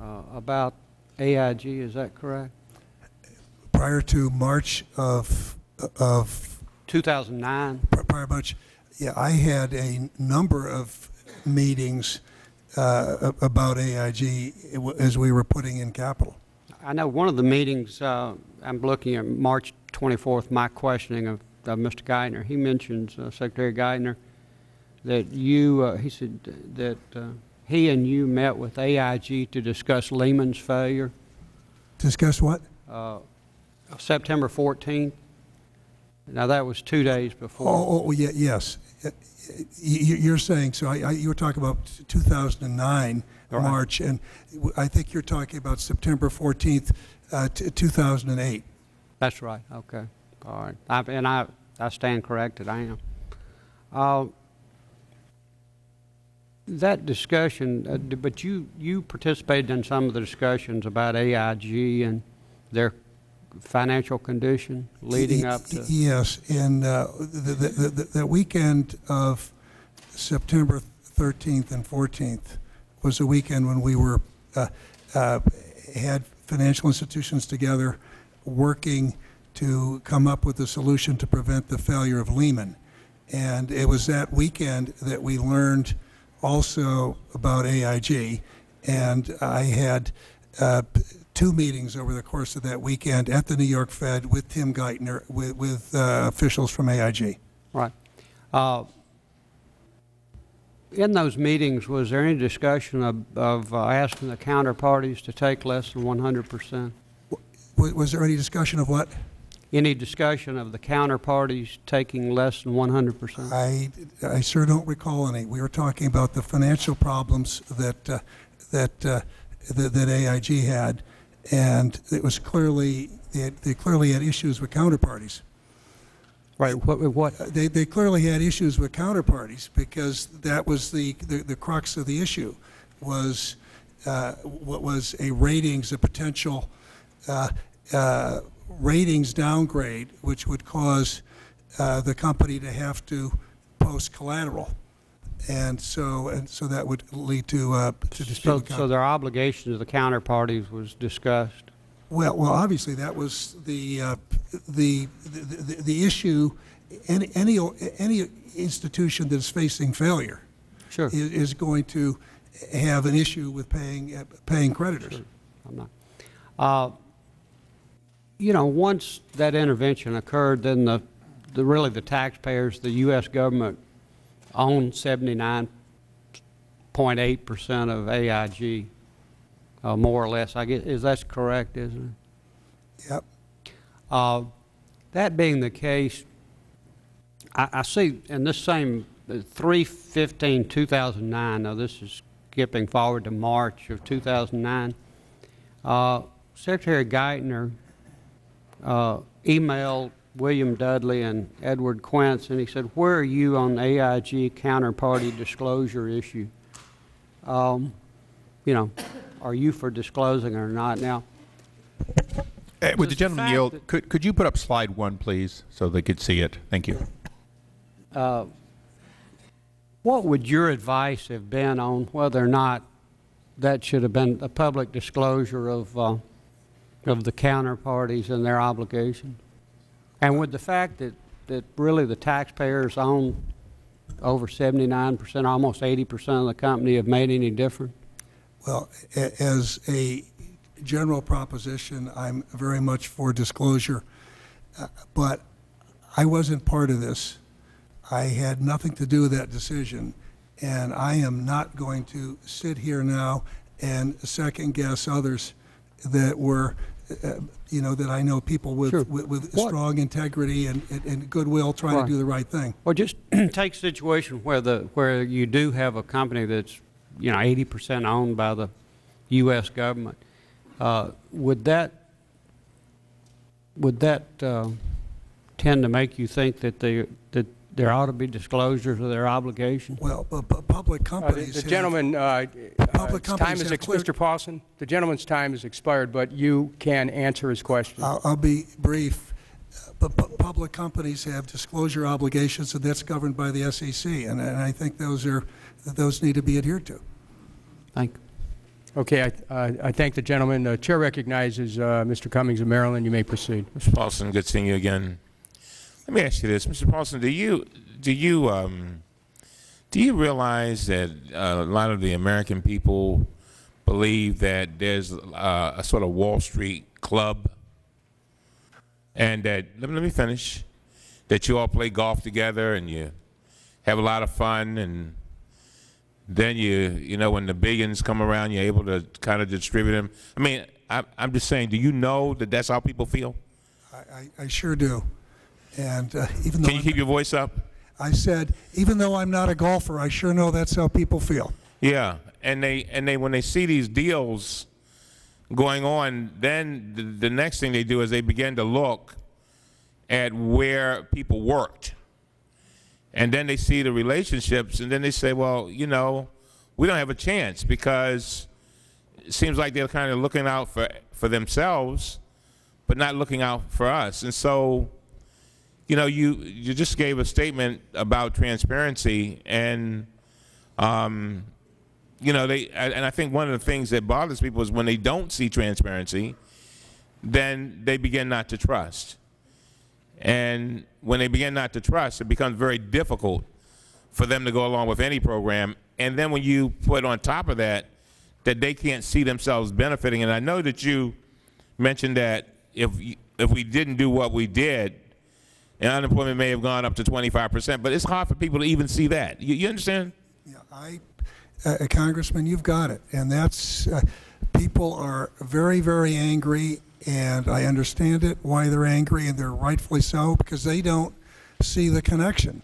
uh, about AIG, is that correct? Prior to March of, of 2009? prior yeah, I had a number of meetings uh, about AIG as we were putting in capital. I know one of the meetings, uh, I'm looking at March 24th, my questioning of of Mr. Geithner, he mentions, uh, Secretary Geithner, that you, uh, he said that uh, he and you met with AIG to discuss Lehman's failure, Discuss what? uh, September 14th. Now, that was two days before. Oh, oh, yeah, yes. You're saying, so I, I- you were talking about 2009, Right. March, and I think you're talking about September 14th, uh, t- 2008. That's right, okay, all right. I- And I, I stand corrected, I am. Uh, That discussion, uh, but you, you participated in some of the discussions about AIG and their financial condition leading up to, Yes, and uh, the, the, the, the weekend of September 13th and 14th was a weekend when we were, uh, uh, had financial institutions together working to come up with a solution to prevent the failure of Lehman. And it was that weekend that we learned also about AIG. And I had uh, two meetings over the course of that weekend at the New York Fed with Tim Geithner, with, with uh, officials from AIG. right. Uh, In those meetings, was there any discussion of, of uh, asking the counterparties to take less than 100%? Was, was there any discussion of what? Any discussion of the counterparties taking less than 100%? I, I sure don't recall any. We were talking about the financial problems that, uh, that, uh, that, that AIG had, and it was clearly, they, had- they clearly had issues with counterparties. Right, what, what, They, they clearly had issues with counterparties because that was the, the, the crux of the issue, was, uh, what was a ratings, a potential, uh, uh, ratings downgrade, which would cause, uh, the company to have to post collateral. And so, and so that would lead to, uh, to dispute. so, so their obligation to the counterparties was discussed? Well, well, obviously, that was the, uh, the, the, the- the issue, any, any, any institution that is facing failure Sure. is, is going to have an issue with paying, uh, paying creditors. Sure. I'm not. Uh, You know, once that intervention occurred, then the, the, really the taxpayers, the U.S. government owned 79.8% of AIG, uh, more or less. I guess, is that correct, isn't it? Yep. Uh, That being the case, I, I see in this same, uh, 3/15/2009, now this is skipping forward to March of 2009, uh, Secretary Geithner uh, emailed William Dudley and Edward Quince, and he said, where are you on the AIG counterparty disclosure issue? Um, You know, are you for disclosing or not? Now, Uh, Would the gentleman yield, could, could you put up slide one, please, so they could see it? Thank you. uh, what would your advice have been on whether or not that should have been a public disclosure of, uh, of the counterparties and their obligation? And with the fact that, that really the taxpayers own over 79%, almost 80% of the company have made any difference? Well, as a general proposition, I'm very much for disclosure, Uh, but I wasn't part of this. I had nothing to do with that decision, and I am not going to sit here now and second-guess others that were, uh, you know, that I know people with, Sure. with with strong integrity and and- and goodwill trying to do the right thing. Well, just take a situation where the, where you do have a company that's, you know, 80% owned by the U.S. government. Uh, Would that, would that uh, tend to make you think that they, that there ought to be disclosures of their obligation? Well, bu- bu- public Uh, the- companies The gentleman, uh, uh, public his time is, have Mr. Paulson, the gentleman's time is expired, but you can answer his question. I'll, I'll be brief, but pu- public companies have disclosure obligations, and that's governed by the SEC, and, and I think those are, those need to be adhered to. Thank you. Okay, I, uh, I thank the gentleman. The chair recognizes uh, Mr. Cummings of Maryland. You may proceed. Mr. Paulson, good seeing you again. Let me ask you this, Mr. Paulson. Do you do you um, do you realize that uh, a lot of the American people believe that there's uh, a sort of Wall Street club, and that let me, let me finish. That you all play golf together and you have a lot of fun, and then you you know when the billions come around, you're able to kind of distribute them. I mean, I, I'm just saying. Do you know that that's how people feel? I, I, I sure do. And uh, even though, Can you I'm- keep your voice up? I said, even though I'm not a golfer, I sure know that's how people feel. Yeah, and they and they when they see these deals going on, then the, the next thing they do is they begin to look at where people worked, and then they see the relationships, and then they say, well, you know, we don't have a chance because it seems like they're kind of looking out for for themselves, but not looking out for us, and so you know, you you just gave a statement about transparency, and um, you know, they and I think one of the things that bothers people is when they don't see transparency, then they begin not to trust, and when they begin not to trust, it becomes very difficult for them to go along with any program. And then when you put on top of that that they can't see themselves benefiting, and I know that you mentioned that if if we didn't do what we did, and unemployment may have gone up to 25 percent, but it's hard for people to even see that. You, you understand? Yeah, I, uh, Congressman, you've got it, and that's, uh, people are very, very angry, and I understand it, why they're angry, and they're rightfully so, because they don't see the connection.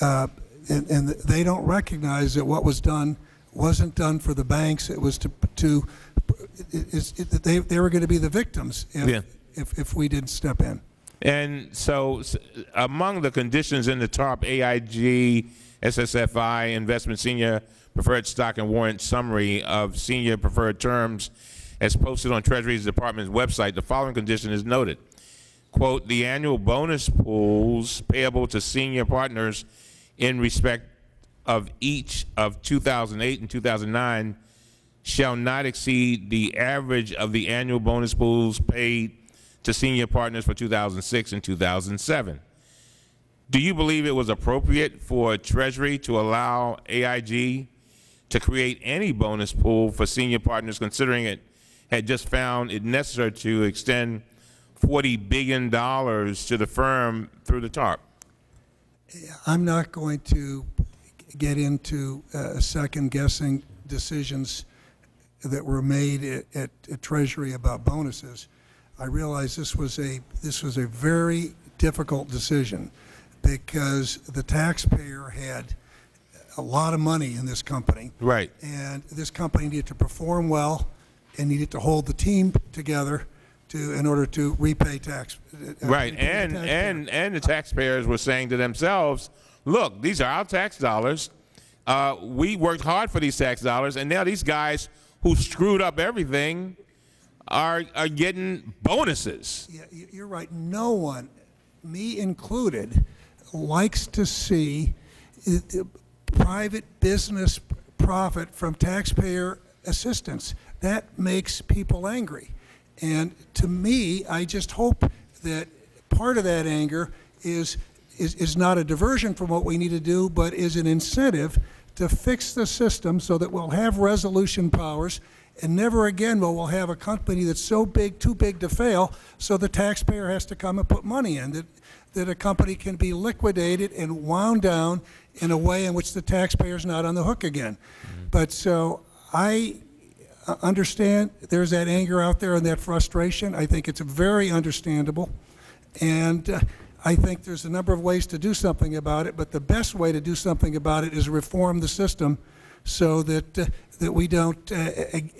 Uh, and, and they don't recognize that what was done wasn't done for the banks, it was to, to, it, it, it, they, they were going to be the victims if, Yeah. if, if we didn't step in. And so, among the conditions in the TARP AIG SSFI investment senior preferred stock and warrant summary of senior preferred terms as posted on Treasury's Department's website, the following condition is noted. Quote, the annual bonus pools payable to senior partners in respect of each of 2008 and 2009 shall not exceed the average of the annual bonus pools paid to senior partners for 2006 and 2007. Do you believe it was appropriate for Treasury to allow AIG to create any bonus pool for senior partners, considering it had just found it necessary to extend $40 billion to the firm through the TARP? I'm not going to get into uh, second-guessing decisions that were made at, at, at Treasury about bonuses. I realized this was a this was a very difficult decision because the taxpayer had a lot of money in this company, Right. and this company needed to perform well and needed to hold the team together to in order to repay tax. uh, Right, repay and and and the taxpayers were saying to themselves, "Look, these are our tax dollars. Uh, we worked hard for these tax dollars, and now these guys who screwed up everything are are getting bonuses." Yeah, you're right. No one, me included, likes to see uh, uh, private business profit from taxpayer assistance. That makes people angry. And to me, I just hope that part of that anger is, is, is not a diversion from what we need to do, but is an incentive to fix the system so that we'll have resolution powers and never again will we'll have a company that's so big, too big to fail, so the taxpayer has to come and put money in. That, that a company can be liquidated and wound down in a way in which the taxpayer's not on the hook again. But so I uh, understand there's that anger out there and that frustration. I think it's very understandable. And uh, I think there's a number of ways to do something about it, but the best way to do something about it is reform the system so that, uh, that we don't uh,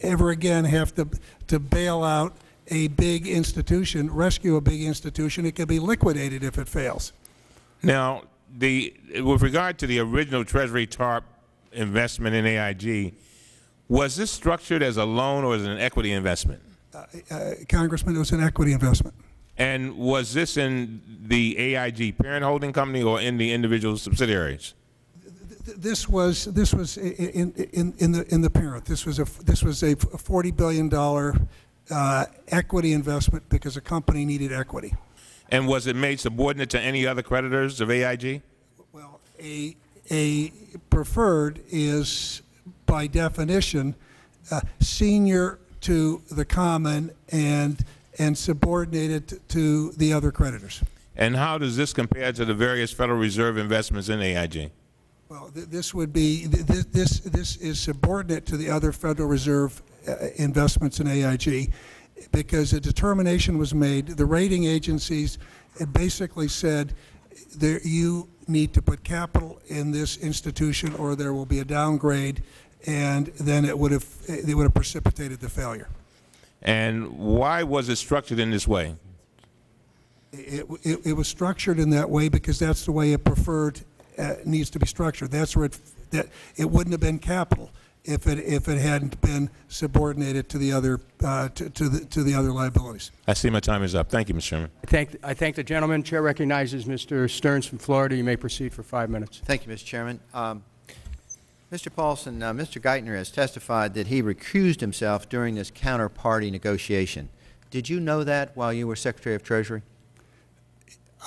ever again have to, to bail out a big institution, rescue a big institution. It can be liquidated if it fails. Now, the, with regard to the original Treasury TARP investment in AIG, was this structured as a loan or as an equity investment? Uh, Congressman, it was an equity investment. And was this in the AIG parent holding company or in the individual subsidiaries? Th- This was, this was in, in, in the, in the parent. This was a, this was a $40 billion uh, equity investment because a company needed equity. And was it made subordinate to any other creditors of AIG? Well, a, a preferred is by definition uh, senior to the common and, and subordinated to the other creditors. And how does this compare to the various Federal Reserve investments in AIG? Well, th- this would be, th- th- this, this is subordinate to the other Federal Reserve uh, investments in AIG because a determination was made, the rating agencies basically said, there, you need to put capital in this institution or there will be a downgrade, and then it would have, it would have precipitated the failure. And why was it structured in this way? It, it, it was structured in that way because that's the way a preferred uh, needs to be structured. That's where it, that, it wouldn't have been capital if it, if it hadn't been subordinated to the other, uh, to, to the, to the other liabilities. I see my time is up. Thank you, Mr. Chairman. I thank, I thank the gentleman. Chair recognizes Mr. Stearns from Florida. You may proceed for five minutes. Thank you, Mr. Chairman. Um, Mr. Paulson, uh, Mr. Geithner has testified that he recused himself during this counterparty negotiation. Did you know that while you were Secretary of Treasury?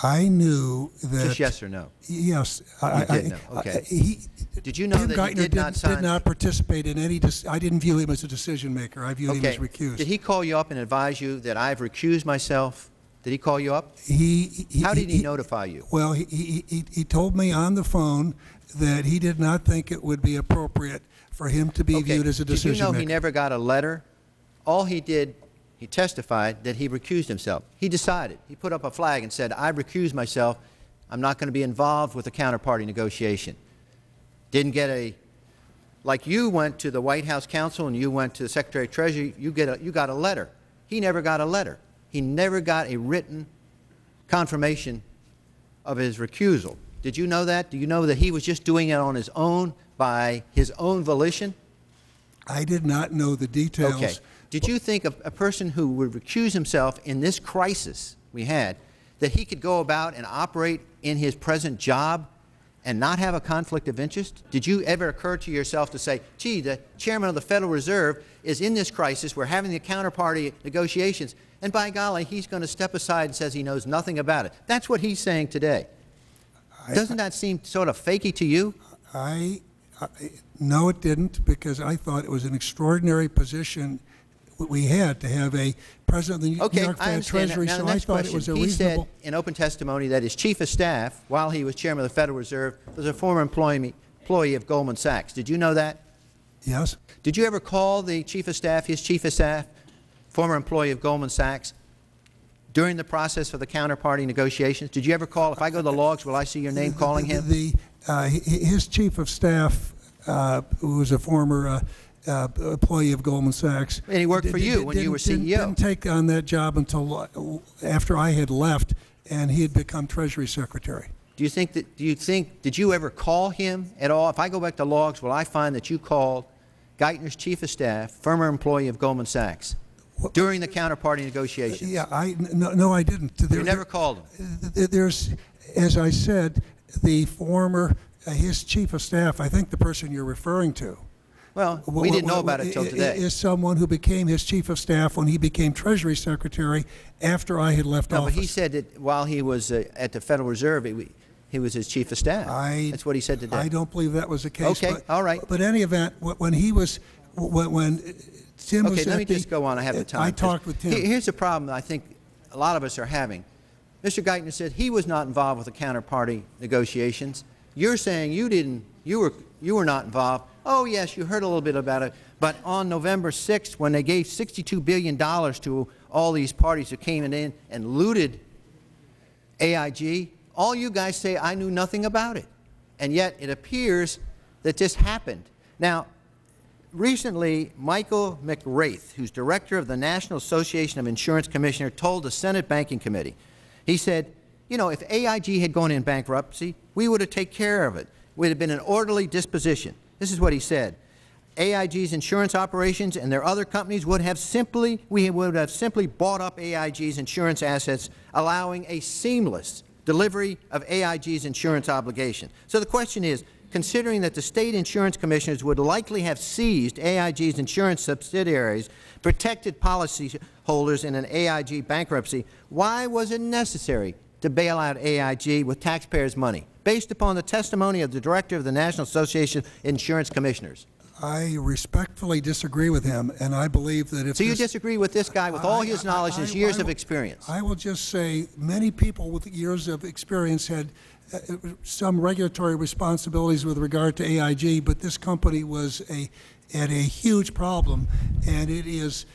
I knew that. Just yes or no? Yes. I- You did I- know, okay. I- He, Did you know Tim that he Geithner did not did sign? Did not participate in any, I didn't view him as a decision maker. I viewed him as Okay. recused. Did he call you up and advise you that I've recused myself? Did he call you up? He. he- How did he notify you? Well, he, he, he, he told me on the phone that he did not think it would be appropriate for him to be Okay. viewed as a decision maker. Did you know maker. he never got a letter? All he did, he testified that he recused himself. He decided. He put up a flag and said, I recuse myself. I'm not going to be involved with the counterparty negotiation. Didn't get a, like you went to the White House counsel and you went to the Secretary of Treasury, you, get a, you got a letter. He never got a letter. He never got a written confirmation of his recusal. Did you know that? Do you know that he was just doing it on his own by his own volition? I did not know the details. Okay. Did you think of a person who would recuse himself in this crisis we had, that he could go about and operate in his present job and not have a conflict of interest? Did you ever occur to yourself to say, gee, the chairman of the Federal Reserve is in this crisis, we're having the counterparty negotiations, and by golly, he's going to step aside and says he knows nothing about it. That's what he's saying today. Doesn't that seem sort of fakey to you? I, I, no, it didn't, because I thought it was an extraordinary position we had to have a president of the New York Fed. Treasury, Now, so the I thought it was a he reasonable. said in open testimony that his chief of staff, while he was chairman of the Federal Reserve, was a former employee, employee of Goldman Sachs. Did you know that? Yes. Did you ever call the chief of staff, his chief of staff, former employee of Goldman Sachs, during the process for the counterparty negotiations? Did you ever call? If I go to the logs, will I see your name calling him? The, uh, his chief of staff, uh, who was a former uh, uh, employee of Goldman Sachs. And he worked for you when you didn't- were didn't- CEO. Didn't take on that job until uh, after I had left, and he had become Treasury Secretary. Do you think that? Do you think? Did you ever call him at all? If I go back to logs, will I find that you called Geithner's chief of staff, former employee of Goldman Sachs? during the counterparty negotiations? Yeah, I, no, no, I didn't. There- You never called him. There's, as I said, the former, uh, his chief of staff, I think the person you're referring to. Well, we didn't know about it i- today. Is someone who became his chief of staff when he became Treasury Secretary after I had left No, but office. he said that while he was uh, at the Federal Reserve, he, he was his chief of staff. I- That's what he said today. I don't believe that was the case. Okay, but- all right. But in any event, wh- when he was, when, when Tim was Okay, let at me the- just go on. I have the time. I talked with Tim. Here's the problem that I think a lot of us are having. Mr. Geithner said he was not involved with the counterparty negotiations. You're saying you didn't, you were, you were not involved. Oh, yes, you heard a little bit about it. But on November 6th, when they gave $62 billion to all these parties who came in and looted AIG, all you guys say, I knew nothing about it. And yet it appears that this happened. Now, recently, Michael McRaith, who's director of the National Association of Insurance Commissioners, told the Senate Banking Committee, he said, you know, if AIG had gone in bankruptcy, we would have taken care of it. It would have been an orderly disposition. This is what he said. AIG's insurance operations and their other companies would have simply, we would have simply bought up AIG's insurance assets, allowing a seamless delivery of AIG's insurance obligation. So the question is, considering that the state insurance commissioners would likely have seized AIG's insurance subsidiaries, protected policyholders in an AIG bankruptcy, why was it necessary to bail out AIG with taxpayers' money, based upon the testimony of the director of the National Association of Insurance Commissioners? I respectfully disagree with him, and I believe that if So you disagree with this guy with all I- his I- knowledge and I- his years of experience? I will just say, many people with years of experience had uh, some regulatory responsibilities with regard to AIG, but this company was a, had a huge problem, and it is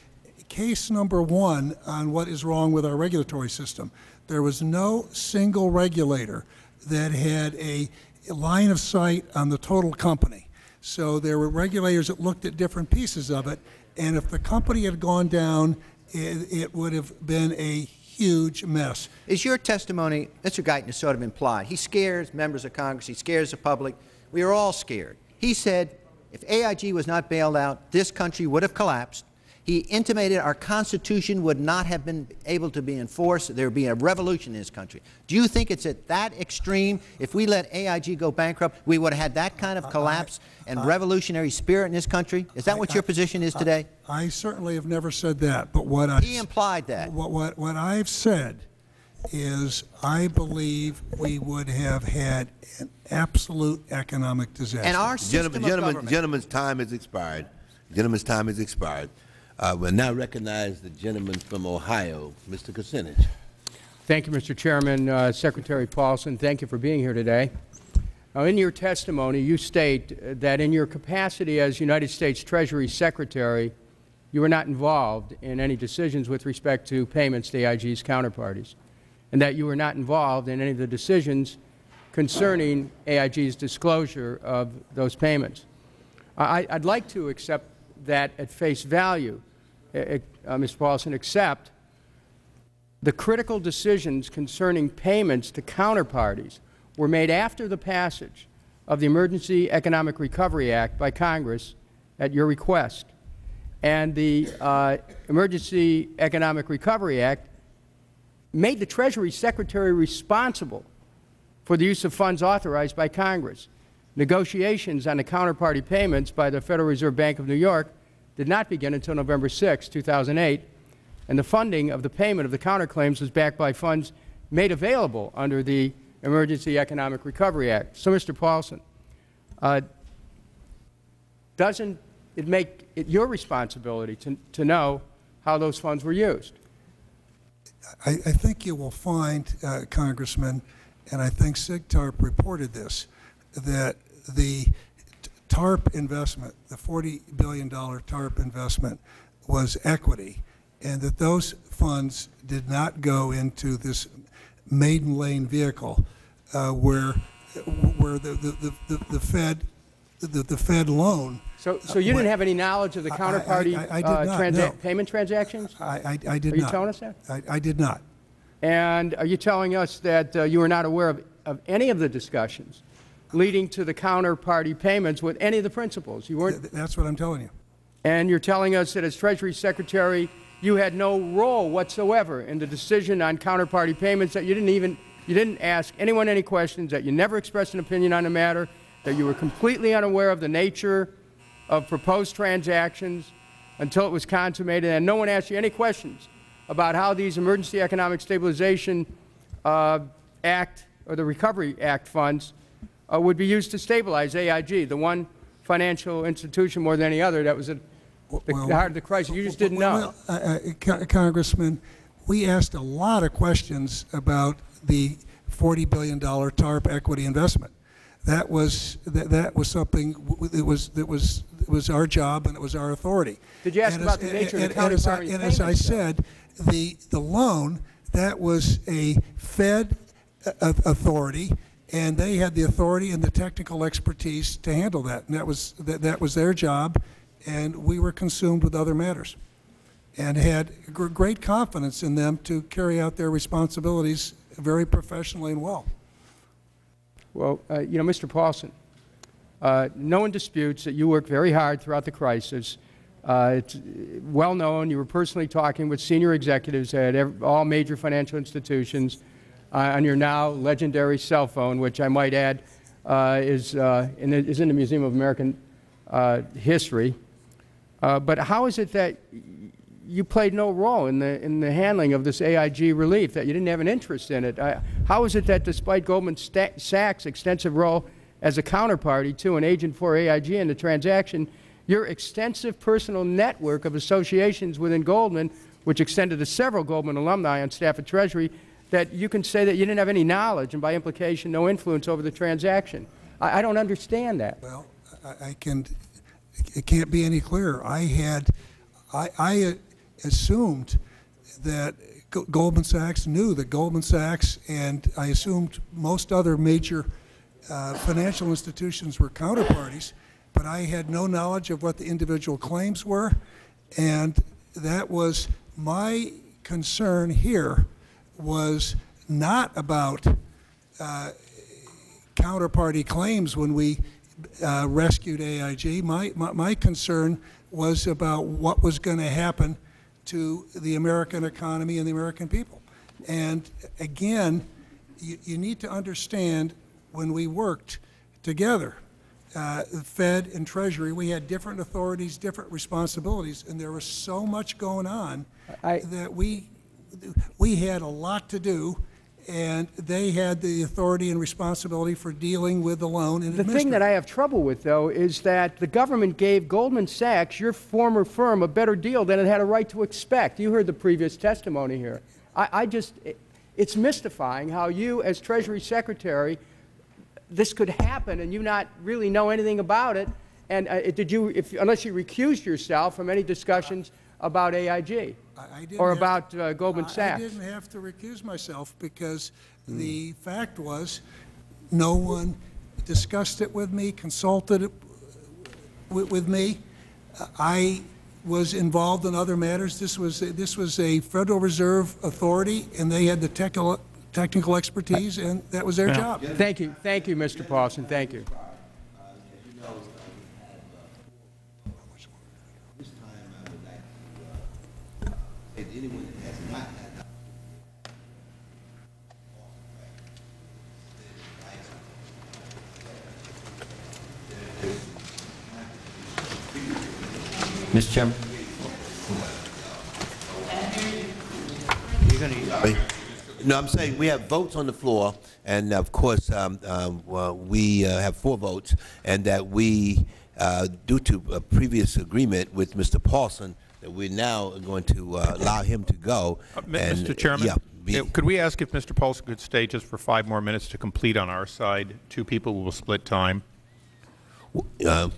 case number one on what is wrong with our regulatory system. There was no single regulator that had a line of sight on the total company. So there were regulators that looked at different pieces of it, and if the company had gone down, it, it would have been a huge mess. Is your testimony, Mr. Geithner sort of implied, he scares members of Congress, he scares the public. We are all scared. He said if AIG was not bailed out, this country would have collapsed. He intimated our Constitution would not have been able to be enforced. There would be a revolution in this country. Do you think it's at that extreme? If we let AIG go bankrupt, we would have had that kind of collapse and revolutionary spirit in this country? Is that what your position is today? I certainly have never said that, but what I He implied that. what what, what I've said is I believe we would have had an absolute economic disaster. And our system Gentlemen, of gentlemen, government. gentleman's time has expired. Gentlemen's time has expired. Uh, We'll now recognize the gentleman from Ohio, Mr. Kucinich. Thank you, Mr. Chairman. Uh, Secretary Paulson, thank you for being here today. Now, in your testimony, you state uh, that in your capacity as United States Treasury Secretary, you were not involved in any decisions with respect to payments to AIG's counterparties, and that you were not involved in any of the decisions concerning AIG's disclosure of those payments. I, I'd like to accept that at face value, uh, Mr. Paulson, except the critical decisions concerning payments to counterparties were made after the passage of the Emergency Economic Recovery Act by Congress at your request. And the uh, Emergency Economic Recovery Act made the Treasury Secretary responsible for the use of funds authorized by Congress. Negotiations on the counterparty payments by the Federal Reserve Bank of New York did not begin until November 6, 2008, and the funding of the payment of the counterclaims was backed by funds made available under the Emergency Economic Recovery Act. So, Mr. Paulson, uh, doesn't it make it your responsibility to, to know how those funds were used? I, I think you will find, uh, Congressman, and I think SIGTARP reported this, that the TARP investment, the $40 billion TARP investment, was equity, and that those funds did not go into this maiden lane vehicle uh, where, where the, the, the, the Fed, the, the Fed loan. So, so you went- didn't have any knowledge of the I- I- counterparty I- I did uh, not, transa- no. payment transactions? I, I, I did Are you not. telling us that? I, I did not. And are you telling us that uh, you were not aware of, of any of the discussions leading to the counterparty payments with any of the principals? You weren't, Th- That's what I'm telling you. and you're telling us that as Treasury Secretary, you had no role whatsoever in the decision on counterparty payments, that you didn't even, you didn't ask anyone any questions, that you never expressed an opinion on the matter, that you were completely unaware of the nature of proposed transactions until it was consummated, and no one asked you any questions about how these Emergency Economic Stabilization uh, Act or the Recovery Act funds uh, would be used to stabilize AIG, the one financial institution more than any other that was at the Well, heart of the crisis. You just didn't know. Well, uh, uh, Congressman, we asked a lot of questions about the $40 billion TARP equity investment. That was, that that was something, that was, that was, it was our job and it was our authority. Did you ask And about as- the nature of the and- and as I- And as I said, the, the loan, that was a Fed uh, authority, and they had the authority and the technical expertise to handle that. And that was, that that was their job, and we were consumed with other matters and had gr- great confidence in them to carry out their responsibilities very professionally and well. Well, uh, you know, Mr. Paulson, uh, no one disputes that you worked very hard throughout the crisis. Uh, it's uh, well known, you were personally talking with senior executives at all major financial institutions on your now legendary cell phone, which I might add uh, is, uh, in the, is in the Museum of American uh, History. Uh, but how is it that you played no role in the, in the handling of this AIG relief, that you didn't have an interest in it? I, how is it that despite Goldman Sachs' extensive role as a counterparty to an agent for AIG in the transaction, your extensive personal network of associations within Goldman, which extended to several Goldman alumni on staff at Treasury, that you can say that you didn't have any knowledge and by implication no influence over the transaction? I, I don't understand that. Well, I, I can, it can't be any clearer. I had, I, I uh, assumed that Go- Goldman Sachs knew that Goldman Sachs and I assumed most other major uh, financial institutions were counterparties, but I had no knowledge of what the individual claims were, and that was my concern here was not about uh, counterparty claims when we uh, rescued AIG. My, my, my concern was about what was going to happen to the American economy and the American people. And again, you, you need to understand when we worked together, uh, the Fed and Treasury, we had different authorities, different responsibilities, and there was so much going on I- that we, we had a lot to do, and they had the authority and responsibility for dealing with the loan and The thing that I have trouble with, though, is that the government gave Goldman Sachs, your former firm, a better deal than it had a right to expect. You heard the previous testimony here. I, I just, it- it's mystifying how you, as Treasury Secretary, this could happen and you not really know anything about it. And uh, did you, if, unless you recused yourself from any discussions about AIG I- I didn't or about uh, Goldman Sachs? I didn't have to recuse myself because the fact was, no one discussed it with me, consulted it with, with me. I was involved in other matters. This was, this was a Federal Reserve authority, and they had the technical, technical expertise, and that was their job. Thank you, thank you, Mr. Paulson, thank you. Mr. Chairman? No, I'm saying we have votes on the floor, and of course, um, um, well, we uh, have four votes, and that we, uh, due to a previous agreement with Mr. Paulson, that we're now going to uh, allow him to go. Uh, and- Mr. Chairman? Yeah. be- Yeah, Could we ask if Mr. Paulson could stay just for five more minutes to complete on our side? Two people will split time. Um,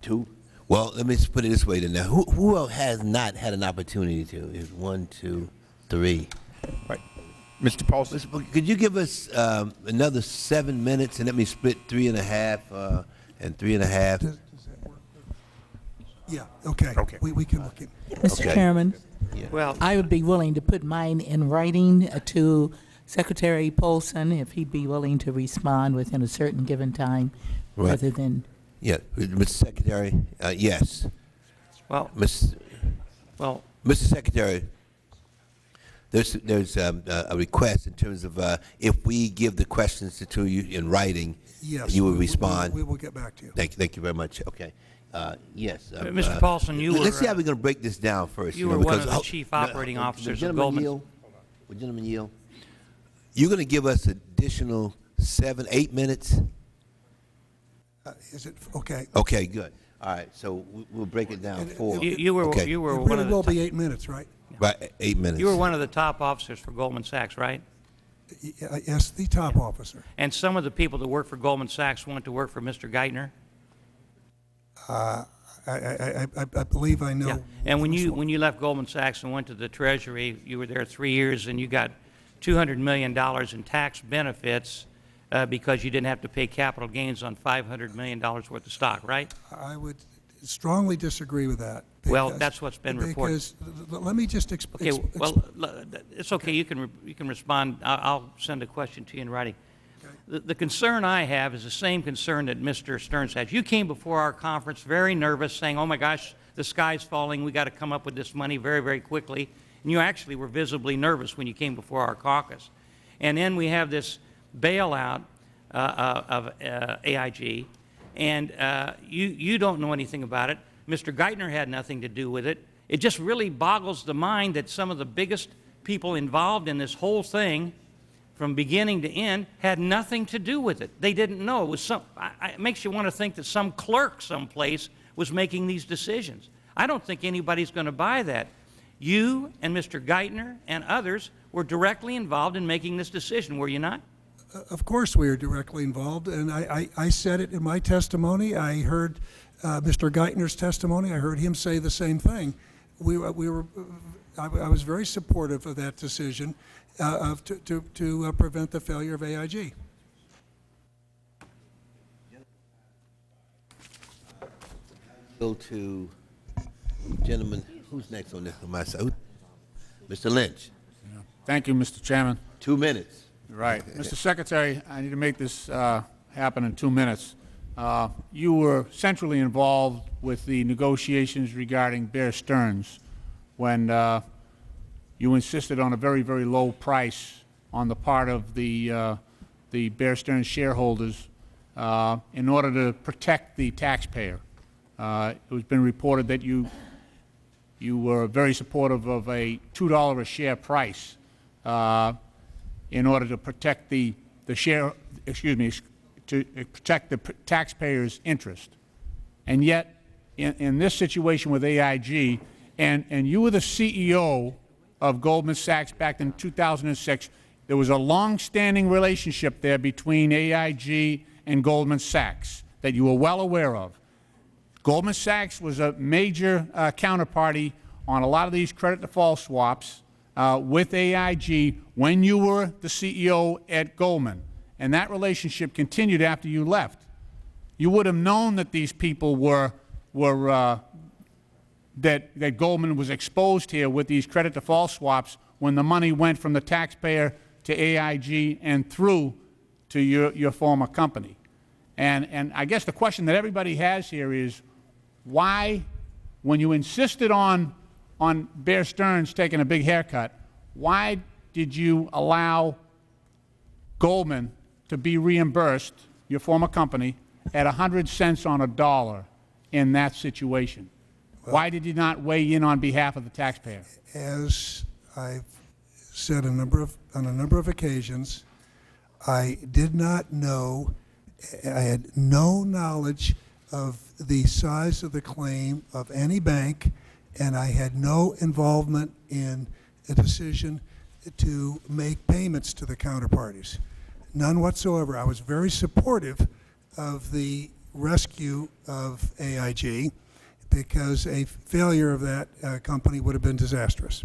Two? Well, let me just put it this way then. Now, who, who else has not had an opportunity to? Is one, two, three. Right. Mr. Paulson? Mr. Booker, Could you give us um, another seven minutes and let me split three and a half uh, and three and a half? Does- does that work? Yeah, okay. Okay. We, we can look at. Mr. Okay. Chairman, Well, I would be willing to put mine in writing uh, to Secretary Paulson if he'd be willing to respond within a certain given time, Right. rather than, Yeah, Mr. Secretary, uh, yes. well, Ms. Well, Mr. Secretary, there's, there's um, a a request in terms of uh, if we give the questions to- to you in writing, Yes. you will we- we- respond. We will get back to you. Thank you, thank you very much. Okay. Uh, Yes. um, Mr. uh, Paulson, you Let's see how we're going to break this down first. you know, were one because- of the oh, chief no, operating uh, officers of gentleman Goldman- yield? Would gentleman yield? You're going to give us additional seven, eight minutes? Uh, Is it, okay. Okay, good. All right, so we- we'll break it down four. you you were, Okay. you were It one really of the will be top- eight minutes, right? Right, eight minutes. you were one of the top officers for Goldman Sachs, right? Y- uh, Yes, the top officer. And some of the people that work for Goldman Sachs went to work for Mr. Geithner? Uh, I, I, I, I I believe I know. Yeah. And when you, one. when you left Goldman Sachs and went to the Treasury, you were there three years and you got $200 million in tax benefits uh, because you didn't have to pay capital gains on $500 million worth of stock, right? I would strongly disagree with that. Well, that's what's been reported. Because, let me just explain. Okay, well, it's okay, you can, re- you can respond. I- I'll send a question to you in writing. The the concern I have is the same concern that Mr. Stearns has. You came before our conference very nervous, saying, oh my gosh, the sky's falling, we got to come up with this money very, very quickly. And you actually were visibly nervous when you came before our caucus. And then we have this bailout uh, uh, of uh, AIG, and uh, you, you don't know anything about it. Mr. Geithner had nothing to do with it. It just really boggles the mind that some of the biggest people involved in this whole thing, from beginning to end, had nothing to do with it. They didn't know. It was some. I, it makes you want to think that some clerk someplace was making these decisions. I don't think anybody's going to buy that. You and Mr. Geithner and others were directly involved in making this decision, were you not? Of course, we are directly involved, and I, I, I said it in my testimony. I heard uh, Mr. Geithner's testimony. I heard him say the same thing. We, were- we were, I, I was very supportive of that decision uh, of, to, to, to uh, prevent the failure of AIG. Go to gentleman, who's next on this, on my side? Mr. Lynch, Thank you, Mr. Chairman. two minutes. Right. Mr. Secretary, I need to make this uh, happen in two minutes. Uh, You were centrally involved with the negotiations regarding Bear Stearns when uh, you insisted on a very, very low price on the part of the, uh, the Bear Stearns shareholders uh, in order to protect the taxpayer. Uh, It has been reported that you you were very supportive of a $2 a share price uh, in order to protect the, the share, excuse me, to protect the taxpayer's interest. And yet, in, in this situation with AIG, and, and you were the CEO of Goldman Sachs back in 2006, there was a long-standing relationship there between AIG and Goldman Sachs that you were well aware of. Goldman Sachs was a major uh, counterparty on a lot of these credit default swaps uh, with AIG when you were the CEO at Goldman. And that relationship continued after you left. You would have known that these people were, were uh, that, that Goldman was exposed here with these credit default swaps when the money went from the taxpayer to AIG and through to your, your former company. And, and I guess the question that everybody has here is why, when you insisted on, on Bear Stearns taking a big haircut, why did you allow Goldman to be reimbursed, your former company, at 100 cents on a dollar in that situation? Why did you not weigh in on behalf of the taxpayer? As I've said a number of, on a number of occasions, I did not know, I had no knowledge of the size of the claim of any bank, and I had no involvement in a decision to make payments to the counterparties. None whatsoever. I was very supportive of the rescue of AIG because a failure of that uh, company would have been disastrous.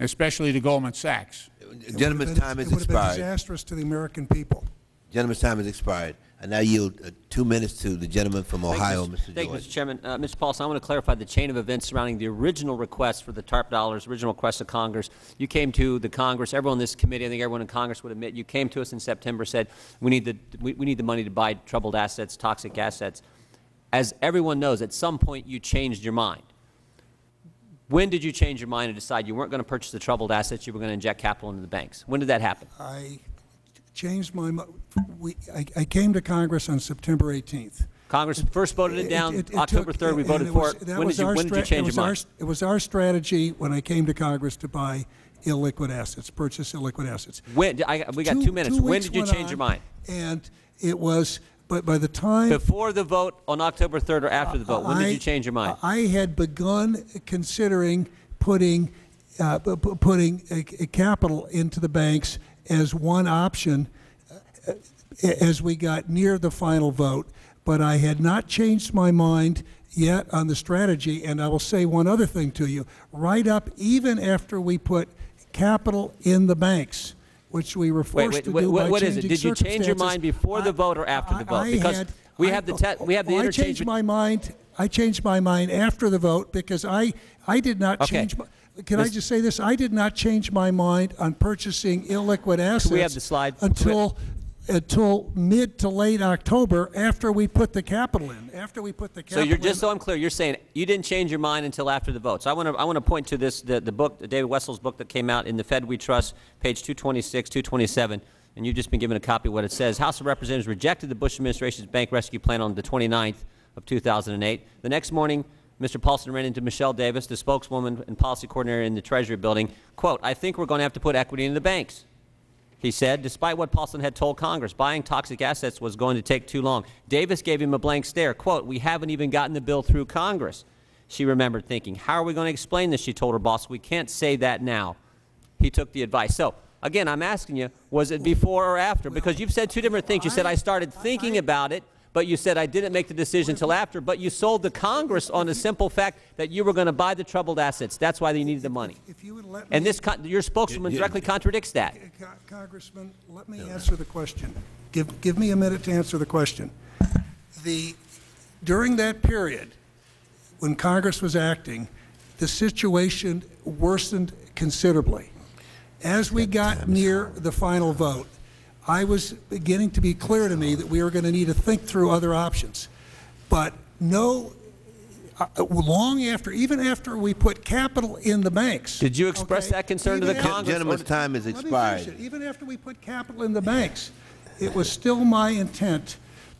Especially to Goldman Sachs. It would have Gentleman's been- time has It would have been disastrous to the American people. Gentleman's time has expired. I now yield uh, two minutes to the gentleman from Ohio, Thank you, Mr. Thank you, Mr. Chairman. Uh, Mr. Paulson, I want to clarify the chain of events surrounding the original request for the TARP dollars, original request of Congress. You came to the Congress, everyone in this committee, I think everyone in Congress would admit, you came to us in September, said, we need the, we, we need the money to buy troubled assets, toxic assets. As everyone knows, at some point you changed your mind. When did you change your mind and decide you weren't going to purchase the troubled assets, you were going to inject capital into the banks? When did that happen? I changed my, we, I, I came to Congress on September 18th. Congress first voted it down It- it October took- 3rd. We voted it for it. When did you, our when did you change it was your our- mind? It was our strategy when I came to Congress to buy illiquid assets, purchase illiquid assets. When, I, we got two, minutes. when did you change your mind? And it was, but by the time. Before the vote on October 3rd or after the vote? When did you change your mind? I had begun considering putting, uh, pu- pu- putting a, a capital into the banks as one option uh, as we got near the final vote, but I had not changed my mind yet on the strategy. And I will say one other thing to you. Right up, even after we put capital in the banks, which we were Wait, forced wait, to wait, do what by what is it? Did you change your mind before the vote or after the vote? Because had- we I- have the te- we have the oh, I changed my mind. I changed my mind after the vote because I, I did not Okay. change. My, can I just say this? I did not change my mind on purchasing illiquid assets. we have the slide? until until mid to late October after we put the capital in. After we put the capital. In So you're just in. so I'm clear. You're saying you didn't change your mind until after the vote. So I want to I want to point to this the, the book, David Wessel's book that came out in the Fed We Trust, page 226, 227, and you've just been given a copy of what it says. House of Representatives rejected the Bush administration's bank rescue plan on the 29th of 2008. The next morning. Mr. Paulson ran into Michele Davis, the spokeswoman and policy coordinator in the Treasury building. Quote, I think we're going to have to put equity in the banks. He said, despite what Paulson had told Congress, buying toxic assets was going to take too long. Davis gave him a blank stare. Quote, we haven't even gotten the bill through Congress. She remembered thinking, how are we going to explain this? She told her boss, we can't say that now. He took the advice. So, again, I'm asking you, was it before or after? Because you've said two different things. You said I started thinking about it, but you said I didn't make the decision until after. But you sold to Congress on the simple fact that you were going to buy the troubled assets. That's why they needed the money. If you would let And this, con- your spokeswoman Yeah, yeah. directly contradicts that. Congressman, let me answer the question. Give, give me a minute to answer the question. The, during that period, when Congress was acting, the situation worsened considerably. As we got near the final vote, I was beginning to be clear to me that we were going to need to think through other options. But no, uh, long after, even after we put capital in the banks. Did you express okay, that concern to the even after- Congress? Gentleman's time has let me expired. it. Even after we put capital in the banks, it was still my intent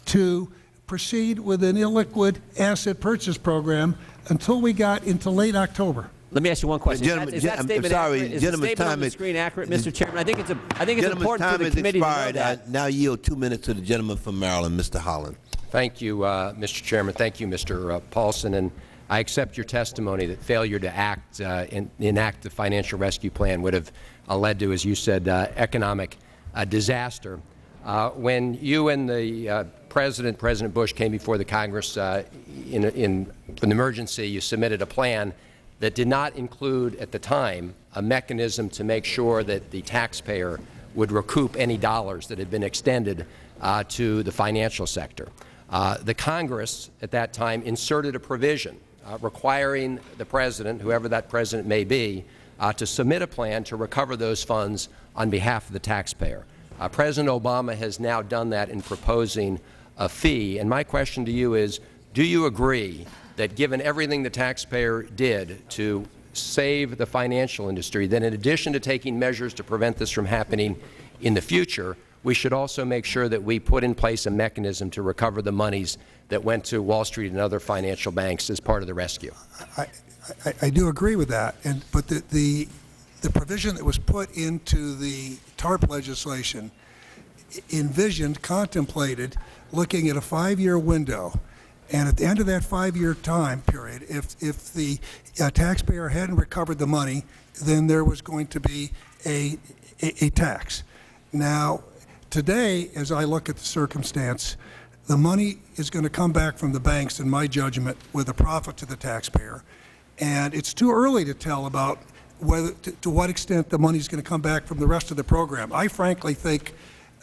to proceed with an illiquid asset purchase program until we got into late October. Let me ask you one question. Gentlemen, is that, is that I'm- statement I'm sorry, accurate? Is gentleman's the statement on time the is- screen accurate, Mr. Chairman? I think it's a, I think it's Gentleman's important for the has committee to know that. I now yield two minutes to the gentleman from Maryland, Mr. Holland. Thank you, uh, Mr. Chairman. Thank you, Mr. uh, Paulson. And I accept your testimony that failure to act, uh, in, enact the financial rescue plan would have uh, led to, as you said, uh, economic uh, disaster. Uh, when you and the uh, President, President Bush, came before the Congress uh, in, in, for an emergency, you submitted a plan that did not include, at the time, a mechanism to make sure that the taxpayer would recoup any dollars that had been extended uh, to the financial sector. Uh, the Congress at that time inserted a provision uh, requiring the President, whoever that President may be, uh, to submit a plan to recover those funds on behalf of the taxpayer. Uh, President Obama has now done that in proposing a fee. And my question to you is, do you agree that given everything the taxpayer did to save the financial industry, that in addition to taking measures to prevent this from happening in the future, we should also make sure that we put in place a mechanism to recover the monies that went to Wall Street and other financial banks as part of the rescue? I, I, I do agree with that, and, but the, the, the provision that was put into the TARP legislation envisioned, contemplated, looking at a five-year window, and at the end of that five-year time period, if, if the uh, taxpayer hadn't recovered the money, then there was going to be a, a, a tax. Now, today, as I look at the circumstance, the money is going to come back from the banks, in my judgment, with a profit to the taxpayer. And it's too early to tell about whether, to, to what extent the money is going to come back from the rest of the program. I frankly think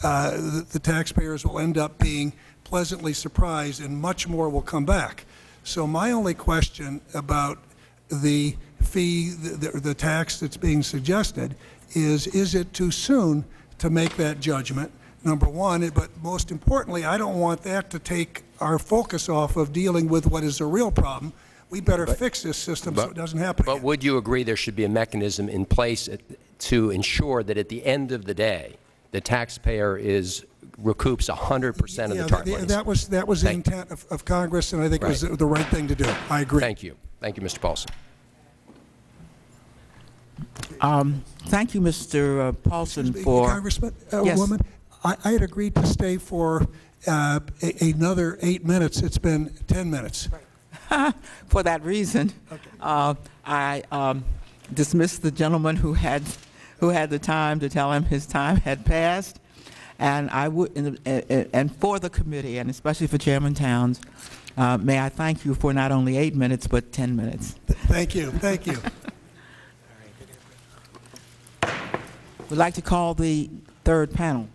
uh, the, the taxpayers will end up being pleasantly surprised and much more will come back. So my only question about the fee, the, the, the tax that's being suggested is, is it too soon to make that judgment? Number one, but most importantly, I don't want that to take our focus off of dealing with what is a real problem, We better fix this system so it doesn't happen But would you agree there should be a mechanism in place at- to ensure that at the end of the day, the taxpayer is, recoups 100% of Yeah, the TARP th- monies? That was, that was the intent of, of Congress, and I think it was the the right thing to do. I agree. Thank you. Thank you, Mr. Paulson. Um, Thank you, Mr. Paulson, Excuse me, for... Congressman, uh, Yes. woman, I, I had agreed to stay for uh, a- another eight minutes. It's been 10 minutes. For that reason, uh, I um, dismissed the gentleman who had, who had the time to tell him his time had passed. And I would, and- for the committee, and especially for Chairman Towns, uh, may I thank you for not only eight minutes, but 10 minutes. Thank you, thank you. We'd like to call the third panel.